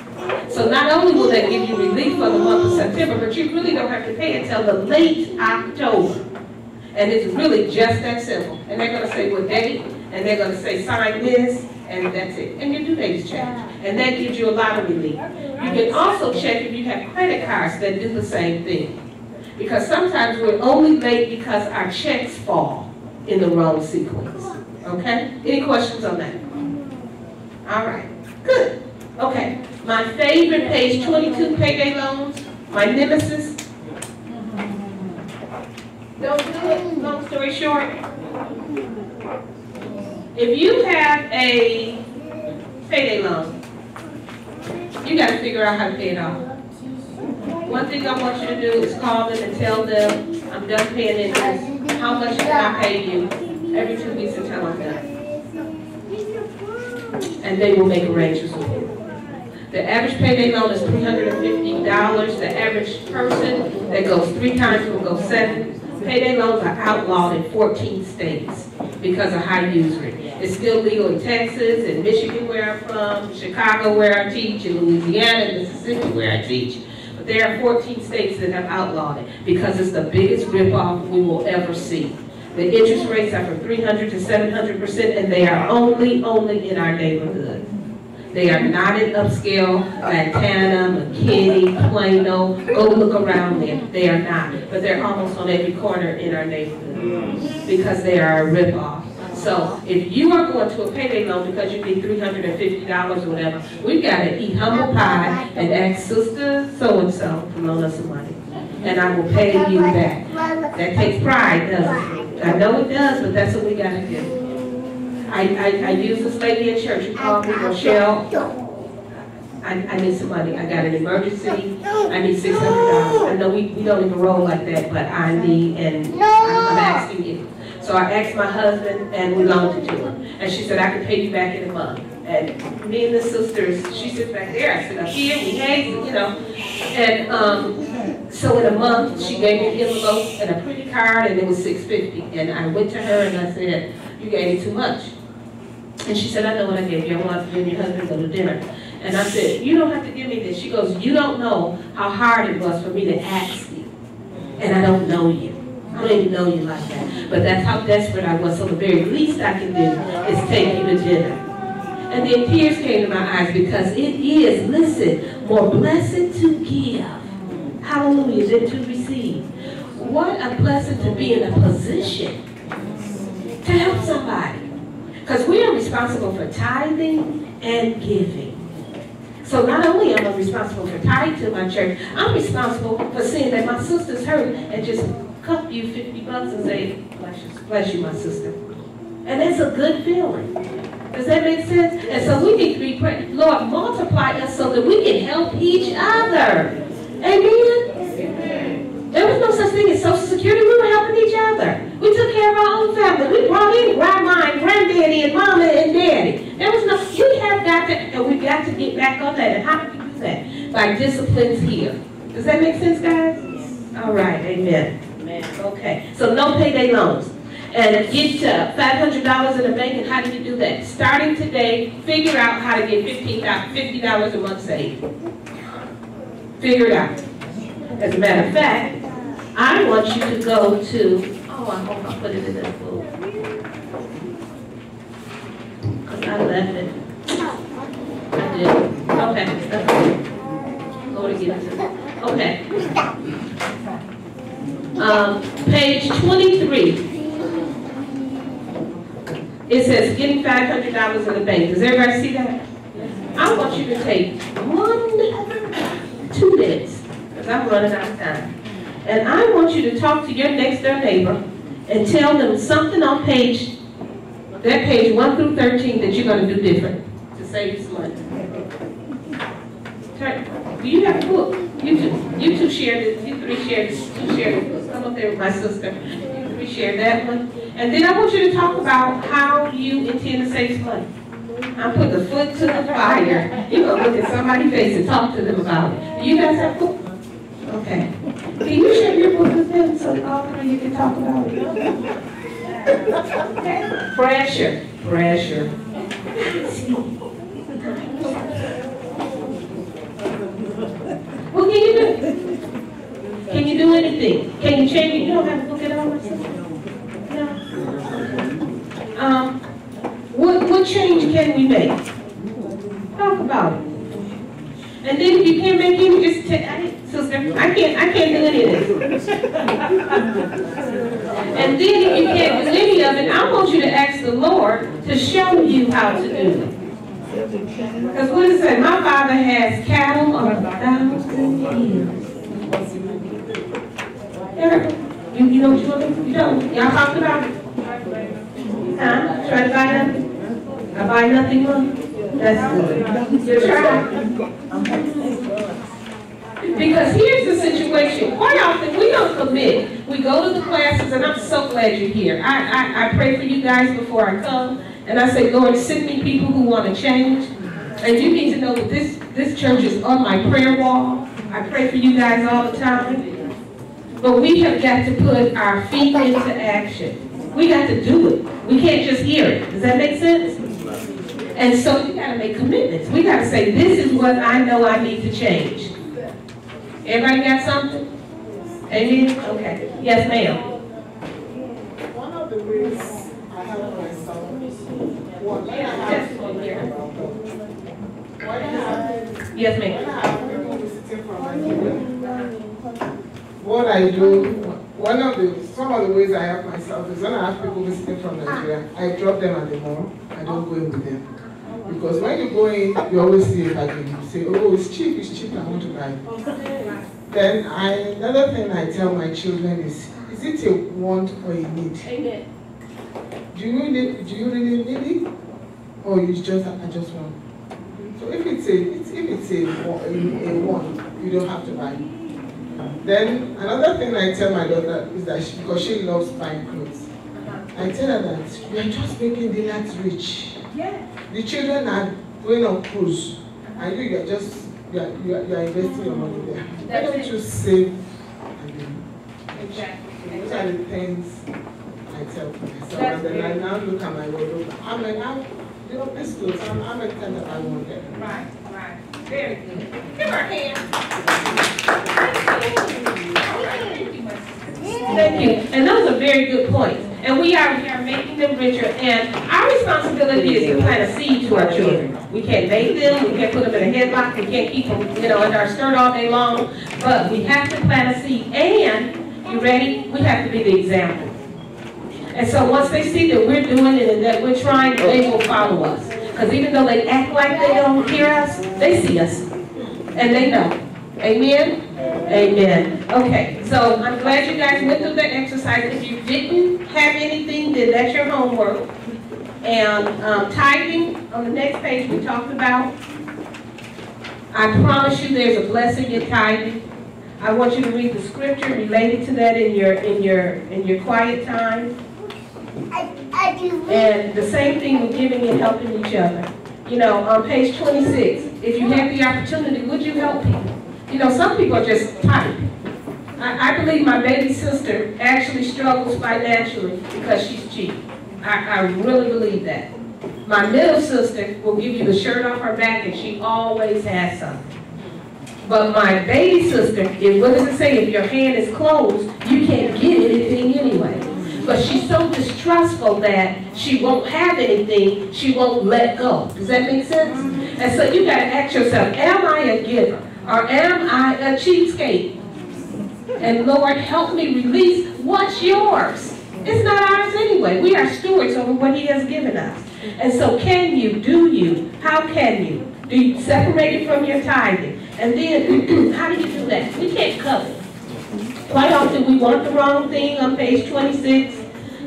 So not only will that give you relief for the month of September, but you really don't have to pay until the late October. And it's really just that simple. And they're gonna say what date, and they're gonna say sign this, and that's it. And your due date is changed. And that gives you a lot of relief. You can also check if you have credit cards that do the same thing. Because sometimes we're only late because our checks fall in the wrong sequence. Okay? Any questions on that? All right, good. Okay, my favorite page twenty-two payday loans, my nemesis. Don't do it, long story short. If you have a payday loan, you gotta figure out how to pay it off. One thing I want you to do is call them and tell them, I'm done paying interest, how much can I pay you every two weeks until I'm done? And they will make arrangements with you. The average payday loan is three hundred and fifty dollars. The average person that goes three times will go seven. Payday loans are outlawed in fourteen states because of high usury. It's still legal in Texas, in Michigan where I'm from, Chicago where I teach, in Louisiana, Mississippi where I teach. But there are fourteen states that have outlawed it because it's the biggest ripoff we will ever see. The interest rates are from three hundred to seven hundred percent, and they are only, only in our neighborhood. They are not in upscale, Lantana, McKinney, Plano, go look around there. They are not, but they're almost on every corner in our neighborhood because they are a ripoff. So if you are going to a payday loan because you need three hundred and fifty dollars or whatever, we've got to eat humble pie and ask sister so-and-so to loan us some money. And I will pay you back. That takes pride, doesn't it? I know it does, but that's what we gotta do. I, I, I used this lady at church who called me, Rochelle, I, I need some money, I got an emergency, I need six hundred dollars. I know we, we don't even roll like that, but I need, and I'm I'm asking you. So I asked my husband, and we loaned it to her, and she said, I can pay you back in a month. And me and the sisters, she sits back there, I sit up here, we hang, you know, and, um, so in a month, she gave me an envelope and a pretty card, and it was six fifty. And I went to her and I said, you gave me too much. And she said, I know what I gave you, I want you and your husband to go to dinner. And I said, you don't have to give me this. She goes, you don't know how hard it was for me to ask you. And I don't know you. I don't even know you like that. But that's how desperate I was. So the very least I can do is take you to dinner. And then tears came to my eyes because it is, listen, more blessed to give. Hallelujah, than to receive. What a blessing to be in a position to help somebody. Because we are responsible for tithing and giving. So not only am I responsible for tithing to my church, I'm responsible for seeing that my sister's hurt and just cup you 50 bucks and say, bless you, bless you, my sister. And that's a good feeling. Does that make sense? And so we need to be praying, Lord, multiply us so that we can help each other. Amen? There was no such thing as social security. We were helping each other. We took care of our own family. We brought in grandma and granddaddy and mama and daddy. There was no, we have got to, and we've got to get back on that. And how do we do that? By disciplines here. Does that make sense, guys? All right, amen. Amen. Okay, so no payday loans. And get uh, $500 in the bank, and how do you do that? Starting today, figure out how to get $15, $50 a month saved. Figure it out. As a matter of fact, I want you to go to, oh, I hope I put it in the book. Because I left it. I did. Okay. Go to get it. Okay. Um, page twenty-three. It says getting five hundred dollars in the bank. Does everybody see that? I want you to take one, two minutes, because I'm running out of time. And I want you to talk to your next door neighbor and tell them something on page, that page one through thirteen that you're gonna do different to save some money. Turn, do you have a book? You two, you two share this, you three share this, you share this. Come up there with my sister. You three share that one. And then I want you to talk about how you intend to save some money. I put the foot to the fire. You're gonna look at somebody's face and talk to them about it. You guys have book? Okay. Can you share your book with them so all three of you can talk about it? Okay. Pressure, pressure. What can you do? Can you do anything? Can you change it? You don't have to look at all my stuff. No. Um, what, what change can we make? Talk about it. And then if you can't make any, just take, I, sister, I can't, I can't do any of this. And then if you can't do any of it, I want you to ask the Lord to show you how to do it. Because what it say, my father has cattle on a thousand hills. You, you know what you want to do? You don't, y'all talked about it? Huh? Try to buy nothing? I buy nothing more? That's good. You try. Because here's the situation, quite often, we don't commit. We go to the classes, and I'm so glad you're here. I, I, I pray for you guys before I come, and I say, Lord, send me people who want to change. And you need to know that this This church is on my prayer wall. I pray for you guys all the time. But we have got to put our feet into action. We got to do it. We can't just hear it. Does that make sense? And so we gotta make commitments. We gotta say, this is what I know I need to change. Everybody got something? Amen? Okay. Yes, ma'am. One of the ways I help myself, one, when I have, when I have, Yes, when ma'am. I have people visiting from Nigeria, what I do, one of the, some of the ways I help myself is when I have people visiting from Nigeria, I drop them at the mall, I don't go in with them. Because when you go in, you always see a bargain, you say, oh, it's cheap, it's cheap, I want to buy. Then I, another thing I tell my children is, is it a want or a need? Do you need, do you really need it? Or you just, I just want? So if it's a, it's, if it's a, a, a want, you don't have to buy. Then another thing I tell my daughter is that she, because she loves buying clothes, I tell her that we are just making the lads rich. Yeah. The children are going on cruise, and you, you are just, you are, you are, you are investing your money there. Why don't it. you save and then Exactly. those are the things I tell myself, That's and then I now look at my wardrobe, I'm like, I'm, you know, this clothes, I'm, I'm a kind that I want them. Right, right. Very good. Give her a hand. Thank you. Thank you. And those are very good points. And we are, here making them richer. And our responsibility is to plant a seed to our children. We can't make them, we can't put them in a headlock, we can't keep them, you know, in our skirt all day long. But we have to plant a seed. And, you ready? We have to be the example. And so once they see that we're doing it and that we're trying, they will follow us. Because even though they act like they don't hear us, they see us. And they know. Amen? Amen. Okay, so I'm glad you guys went through that exercise. If you didn't have anything, then that's your homework. And um, tithing, on the next page we talked about. I promise you there's a blessing in tithing. I want you to read the scripture related to that in your, in your, in your quiet time. And the same thing with giving and helping each other. You know, on page 26, if you have the opportunity, would you help people? You know, some people are just type. I, I believe my baby sister actually struggles financially because she's cheap. I, I really believe that. My middle sister will give you the shirt off her back and she always has something. But my baby sister, if, what does it say? If your hand is closed, you can't get anything anyway. But she's so distrustful that she won't have anything, she won't let go. Does that make sense? Mm-hmm. And so you gotta ask yourself, am I a giver? Or am I a cheapskate? And Lord, help me release what's yours. It's not ours anyway. We are stewards over what He has given us. And so can you, do you, how can you? Do you separate it from your tithing? And then, how do you do that? We can't covet. Quite often, we want the wrong thing on page 26.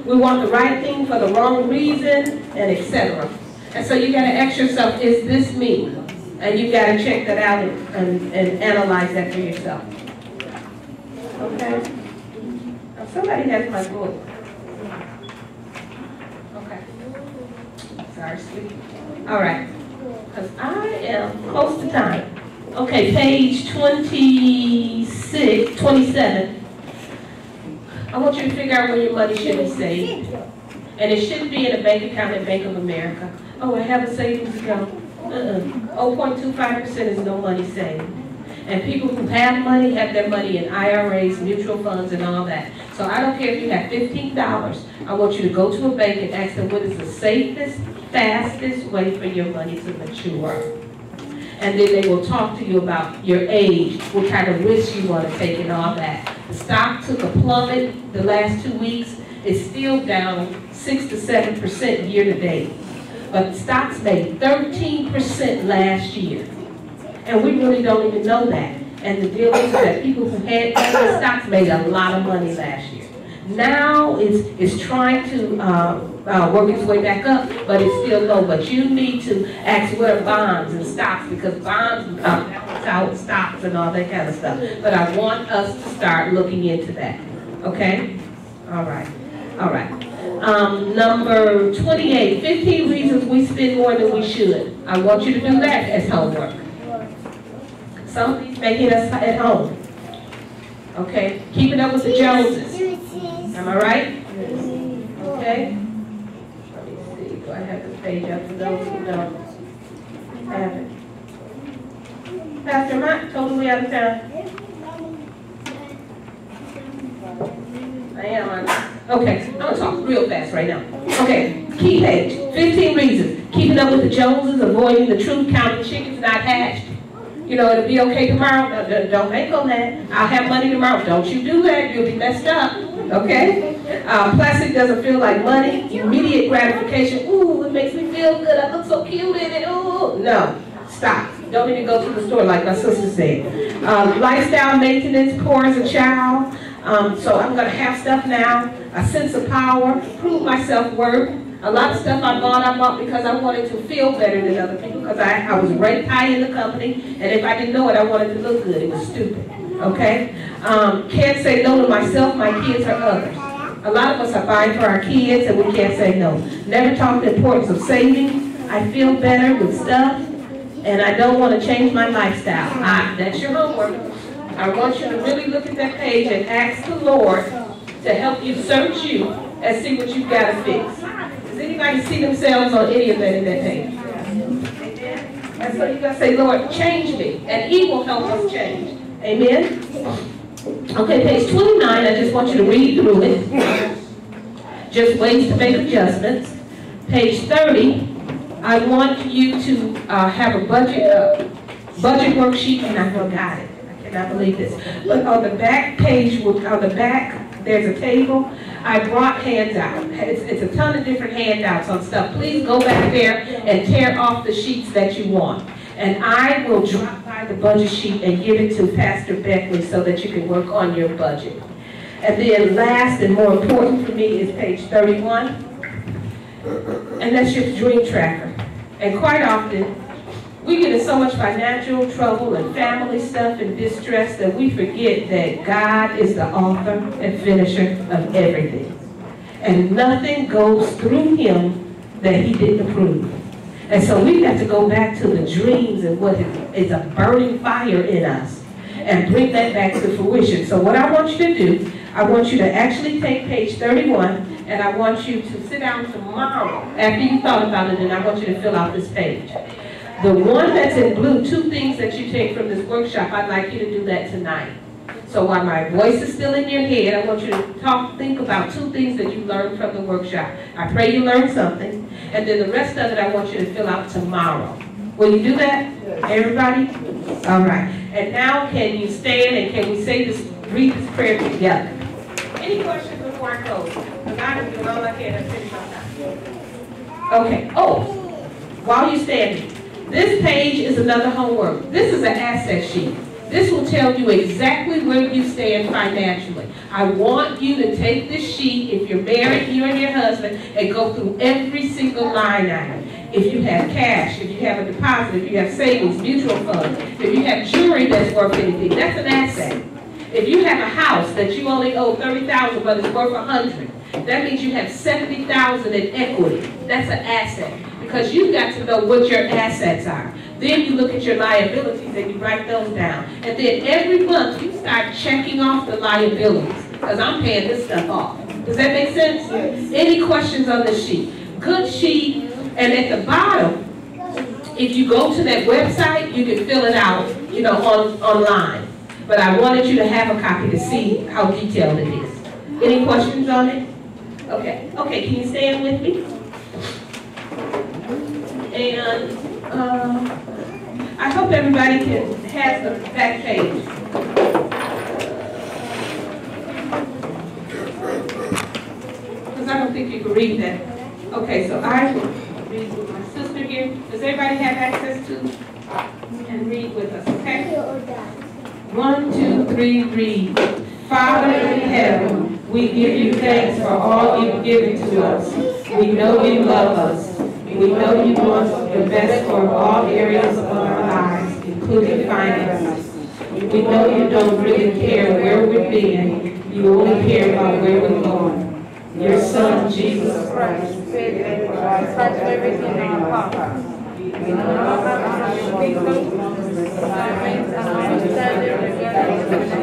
We want the right thing for the wrong reason, and etc. And so you gotta ask yourself, is this me? And you've gotta check that out and, and, and analyze that for yourself. Okay? Now, Somebody has my book. Okay. Sorry, sweetie. All right. Because I am close to time. Okay, page 26, 27. I want you to figure out where your money should be saved. And it shouldn't be in a bank account at Bank of America. Oh, I have a savings account. Uh-uh. 0.25% is no money saved. And people who have money have their money in IRAs, mutual funds, and all that. So I don't care if you have fifteen dollars. I want you to go to a bank and ask them what is the safest, fastest way for your money to mature. And then they will talk to you about your age, what kind of risk you want to take and all that. The stock took a plummet the last two weeks. It's still down six to seven percent year to date. But stocks made thirteen percent last year. And we really don't even know that. And the deal is that people who had stocks made a lot of money last year. Now it's, it's trying to, uh, uh, work its way back up, but it's still low. But you need to ask where bonds and stocks, because bonds, uh, out stocks and all that kind of stuff. But I want us to start looking into that, okay? All right, all right. Um, number 28, 15 reasons we spend more than we should. I want you to do that as homework. Some of these may hit us at home. Okay, keeping up with the Joneses. Am I right? Okay? Let me see, I have the page up for those who don't have it? Pastor, am I totally out of town? I am, on- okay, I'm gonna talk real fast right now. Okay, key page, fifteen reasons, keeping up with the Joneses, avoiding the truth, counting chickens not hatched. You know, it'll be okay tomorrow, No, don't bank on that. I'll have money tomorrow, don't you do that, you'll be messed up, okay? Uh, plastic doesn't feel like money, immediate gratification, ooh, it makes me feel good, I look so cute in it, ooh. No, stop, don't even go to the store like my sister said. Um, lifestyle maintenance, poor as a child, um, so I'm gonna have stuff now, a sense of power, prove my self-worth. A lot of stuff I bought, I bought because I wanted to feel better than other people, because I, I was ranked high in the company, and if I didn't know it, I wanted to look good, it was stupid, okay? Um, can't say no to myself, my kids, or others. A lot of us are buying for our kids, and we can't say no. Never talk the importance of saving, I feel better with stuff, and I don't want to change my lifestyle. I, that's your homework. I want you to really look at that page and ask the Lord to help you search you and see what you've got to fix. Does anybody see themselves on any of that in that page? And so you gotta say, Lord, change me, and He will help us change. Amen? Okay, page twenty-nine, I just want you to read through it. Just ways to make adjustments. Page thirty, I want you to, uh, have a budget, uh, budget worksheet, and I forgot it. I cannot believe this. But on the back page, on the back, there's a table. I brought handout. It's, it's a ton of different handouts on stuff. Please go back there and tear off the sheets that you want. And I will drop by the budget sheet and give it to Pastor Beckley so that you can work on your budget. And then last and more important for me is page thirty-one. And that's your dream tracker. And quite often, we get in so much financial trouble and family stuff and distress that we forget that God is the author and finisher of everything. And nothing goes through him that he didn't approve. And so we got to go back to the dreams and what is a burning fire in us and bring that back to fruition. So what I want you to do, I want you to actually take page 31 and I want you to sit down tomorrow after you thought about it and I want you to fill out this page. The one that's in blue, two things that you take from this workshop, I'd like you to do that tonight. So while my voice is still in your head, I want you to talk, think about two things that you learned from the workshop. I pray you learned something, and then the rest of it I want you to fill out tomorrow. Will you do that, everybody? All right. And now can you stand and can we say this, read this prayer together? Any questions before I close? Because I'm doing all I can to finish my time. Okay, oh, while you're standing, this page is another homework. This is an asset sheet. This will tell you exactly where you stand financially. I want you to take this sheet, if you're married, you and your husband, and go through every single line item. If you have cash, if you have a deposit, if you have savings, mutual funds, if you have jewelry that's worth anything, that's an asset. If you have a house that you only owe thirty thousand, but it's worth a hundred, that means you have seventy thousand in equity. That's an asset, because you've got to know what your assets are. Then you look at your liabilities and you write those down. And then every month, you start checking off the liabilities, because I'm paying this stuff off. Does that make sense? Any questions on the sheet? Good sheet, and at the bottom, if you go to that website, you can fill it out, you know, on, online. But I wanted you to have a copy to see how detailed it is. Any questions on it? Okay, okay, can you stand with me? And, uh, I hope everybody can, has the back page. Because I don't think you can read that. Okay, so I will read with my sister here. Does everybody have access to and read with us, okay? One, two, three, read. Father in heaven, we give you thanks for all you've given to us. We know you love us. We know you want the best for all areas of our lives, including finances. We know you don't really care where we're being, you only care about where we're going. Your son, Jesus Christ. Touch everything in our hearts. We know how to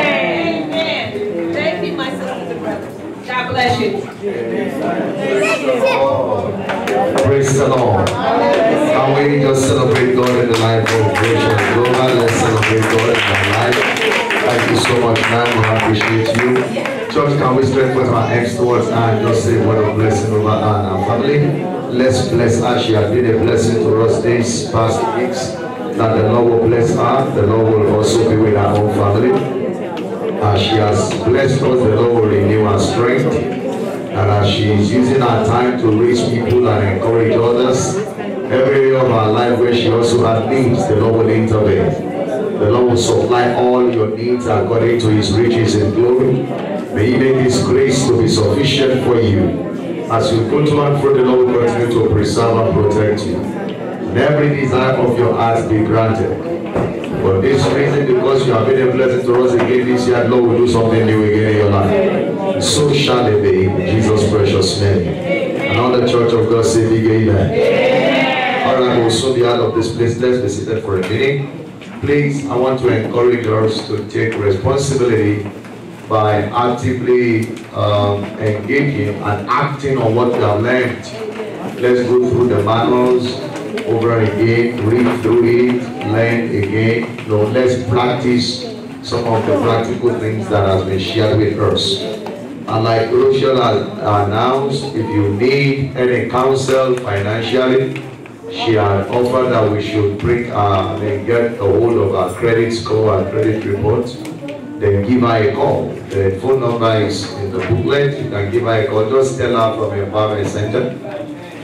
bless you. Praise the Lord. Can we just celebrate God in the life of Vision Global? Let's celebrate God in our life. Thank you so much, man. We appreciate you. Church, can we stretch with our hands towards her and just say what a blessing over her and our family? Let's bless her. She has been a blessing to us these past weeks. That the Lord will bless her. The Lord will also be with our own family. As she has blessed us, the Lord will renew her strength. And as she is using her time to reach people and encourage others, every area of her life where she also has needs, the Lord will intervene. The Lord will supply all your needs according to his riches in glory. May he make his grace to be sufficient for you. As you go to and fro, the Lord will continue to preserve and protect you. And every desire of your heart be granted. For this reason, because you have been a blessing to us again this year, Lord will do something new again in your life. So shall it be in Jesus' precious name. And all the church of God say big amen. All right, we'll soon be out of this place. Let's be seated for a minute. Please, I want to encourage us to take responsibility by actively um, engaging and acting on what we have learned. Let's go through the manuals over again, read through it, learn again. Know, let's practice some of the practical things that has been shared with us. And like Rochelle has announced, if you need any counsel financially, she had offered that we should bring uh, get a hold of our credit score and credit report. Then give her a call. The phone number is in the booklet. You can give her a call. Just tell her from your empowerment center.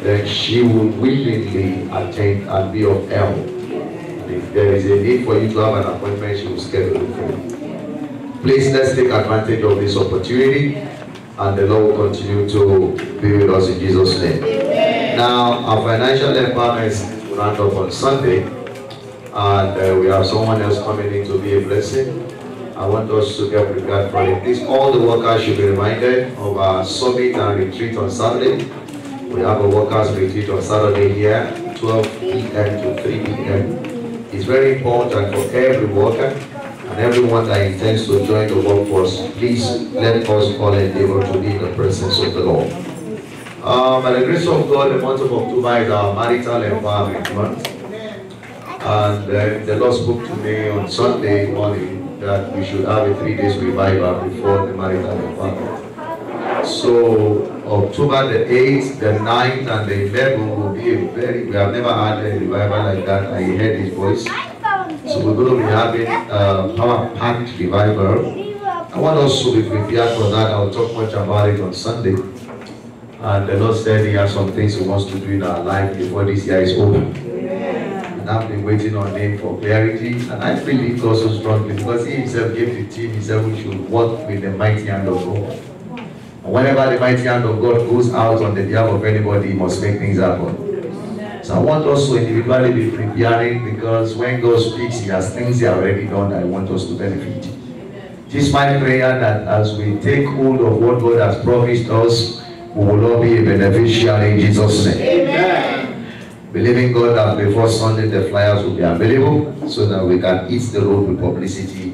Then she will willingly attend and be of help. And if there is a need for you to have an appointment, she will schedule it for you. Please let's take advantage of this opportunity and the Lord will continue to be with us in Jesus' name. Now, our financial empowerment will round up on Sunday, and uh, we have someone else coming in to be a blessing. I want us to get prepared for it. Please, all the workers should be reminded of our summit and retreat on Saturday. We have a workers retreat on Saturday here, 12 p.m. to 3 p.m. It's very important for every worker and everyone that intends to join the workforce. Please let us all endeavor to be in the presence of the Lord. Uh, by the grace of God, the month of October is our marital empowerment month. And uh, the Lord spoke to me on Sunday morning that we should have a three days revival before the marital empowerment. So October the 8th, the 9th, and the 11th will be a very, we have never had a revival like that. I heard his voice. So we're going to be having a power-packed revival. I want us to be prepared for that. I'll talk much about it on Sunday. And the Lord said He has some things He wants to do in our life before this year is over. And I've been waiting on Him for clarity. And I believe God so strongly because He Himself gave the team, He said we should work with the mighty hand of God. Whenever the mighty hand of God goes out on the behalf of anybody, He must make things happen. So I want us to individually be preparing because when God speaks, He has things He already done that I want us to benefit. It is my prayer that as we take hold of what God has promised us, we will all be a beneficiary in Jesus' name. Amen. Believing God that before Sunday the flyers will be available so that we can hit the road with publicity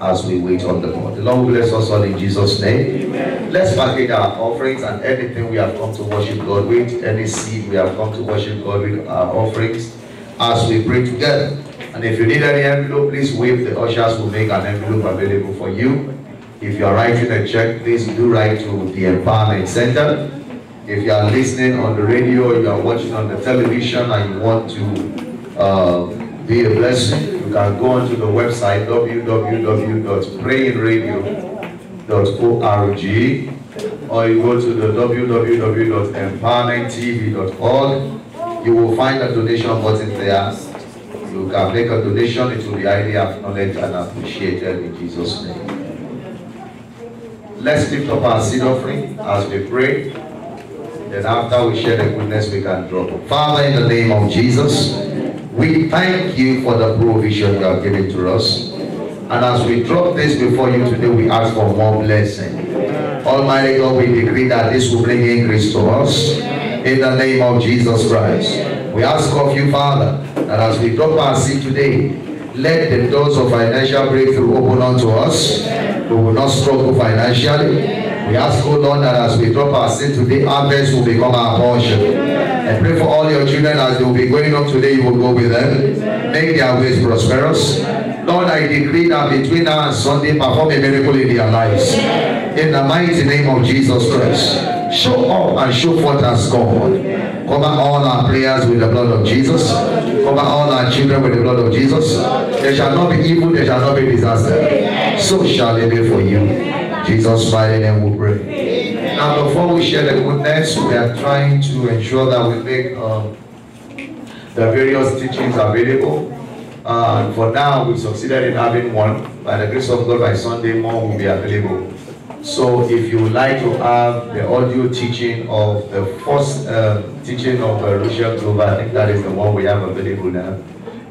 as we wait on the Lord. The Lord bless us all in Jesus' name. Amen. Let's package our offerings and anything we have come to worship God with, any seed we have come to worship God with our offerings as we pray together. And if you need any envelope, please wave the ushers will make an envelope available for you. If you are writing a check, please do write to the Empowerment Center. If you are listening on the radio you are watching on the television and you want to uh, be a blessing, can go onto the website www.prayingradio.org or you go to the www.empowermenttv.org. You will find a donation button there you can make a donation, it will be highly acknowledged and appreciated in Jesus' name. Let's lift up our seed offering as we pray. Then after we share the goodness, we can drop. Father, in the name of Jesus, we thank you for the provision you have given to us. And as we drop this before you today, we ask for more blessing. Almighty God, we decree that this will bring increase to us. In the name of Jesus Christ. We ask of you, Father, that as we drop our seed today, let the doors of financial breakthrough open unto us. We will not struggle financially. We ask, oh Lord, that as we drop our seed today, harvest will become our portion. I pray for all your children as they will be going up today, you will go with them. Make their ways prosperous. Lord, I decree that between now and Sunday, perform a miracle in their lives. In the mighty name of Jesus Christ. Show up and show forth as God. Cover all our prayers with the blood of Jesus. Cover all our children with the blood of Jesus. There shall not be evil, there shall not be disaster. So shall it be for you. Jesus' mighty name we pray. Now, before we share the goodness, we are trying to ensure that we make um, the various teachings available. Uh, for now, we succeeded in having one. By the grace of God, by Sunday, more will be available. So if you would like to have the audio teaching of the first uh, teaching of uh, Rochelle Glover, I think that is the one we have available now.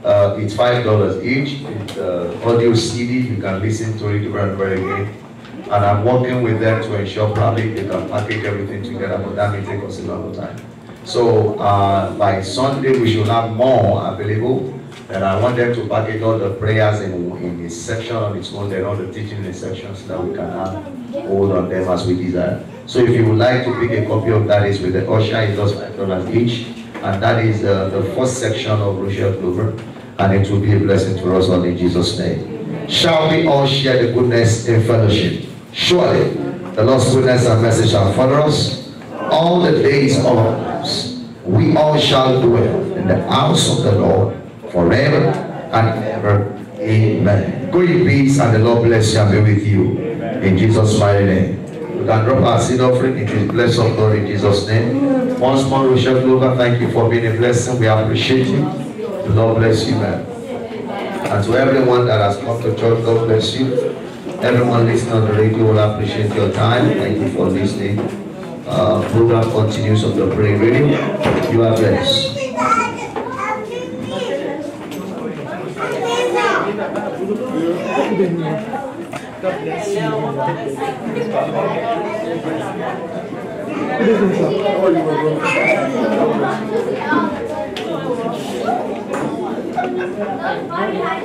Uh, it's five dollars each. It's uh, audio CD. You can listen to it over and over again. And I'm working with them to ensure probably they can package everything together, but that may take us a lot of time. So uh, by Sunday, we should have more available. And I want them to package all the prayers in, in a section on its own, then all the teaching in a section so that we can have hold on them as we desire. So if you would like to pick a copy of that, is with the usher, it does five dollars each. And that is uh, the first section of Rochelle Glover. And it will be a blessing to us all in Jesus' name. Shall we all share the goodness in fellowship? Surely the Lord's goodness and mercy shall follow us all the days of our lives. We all shall dwell in the house of the Lord forever and ever. Amen. Go in peace and the Lord bless you and be with you. In Jesus' mighty name. We can drop our seed offering. It is blessed of God in Jesus' name. Once more, Rochelle Glover, thank you for being a blessing. We appreciate you. The Lord bless you, man. And to everyone that has come to church, God bless you. Everyone listening on the radio will appreciate your time. Thank you for listening. Uh, program continues on the Pray Radio. You are blessed.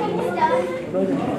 Think it's done.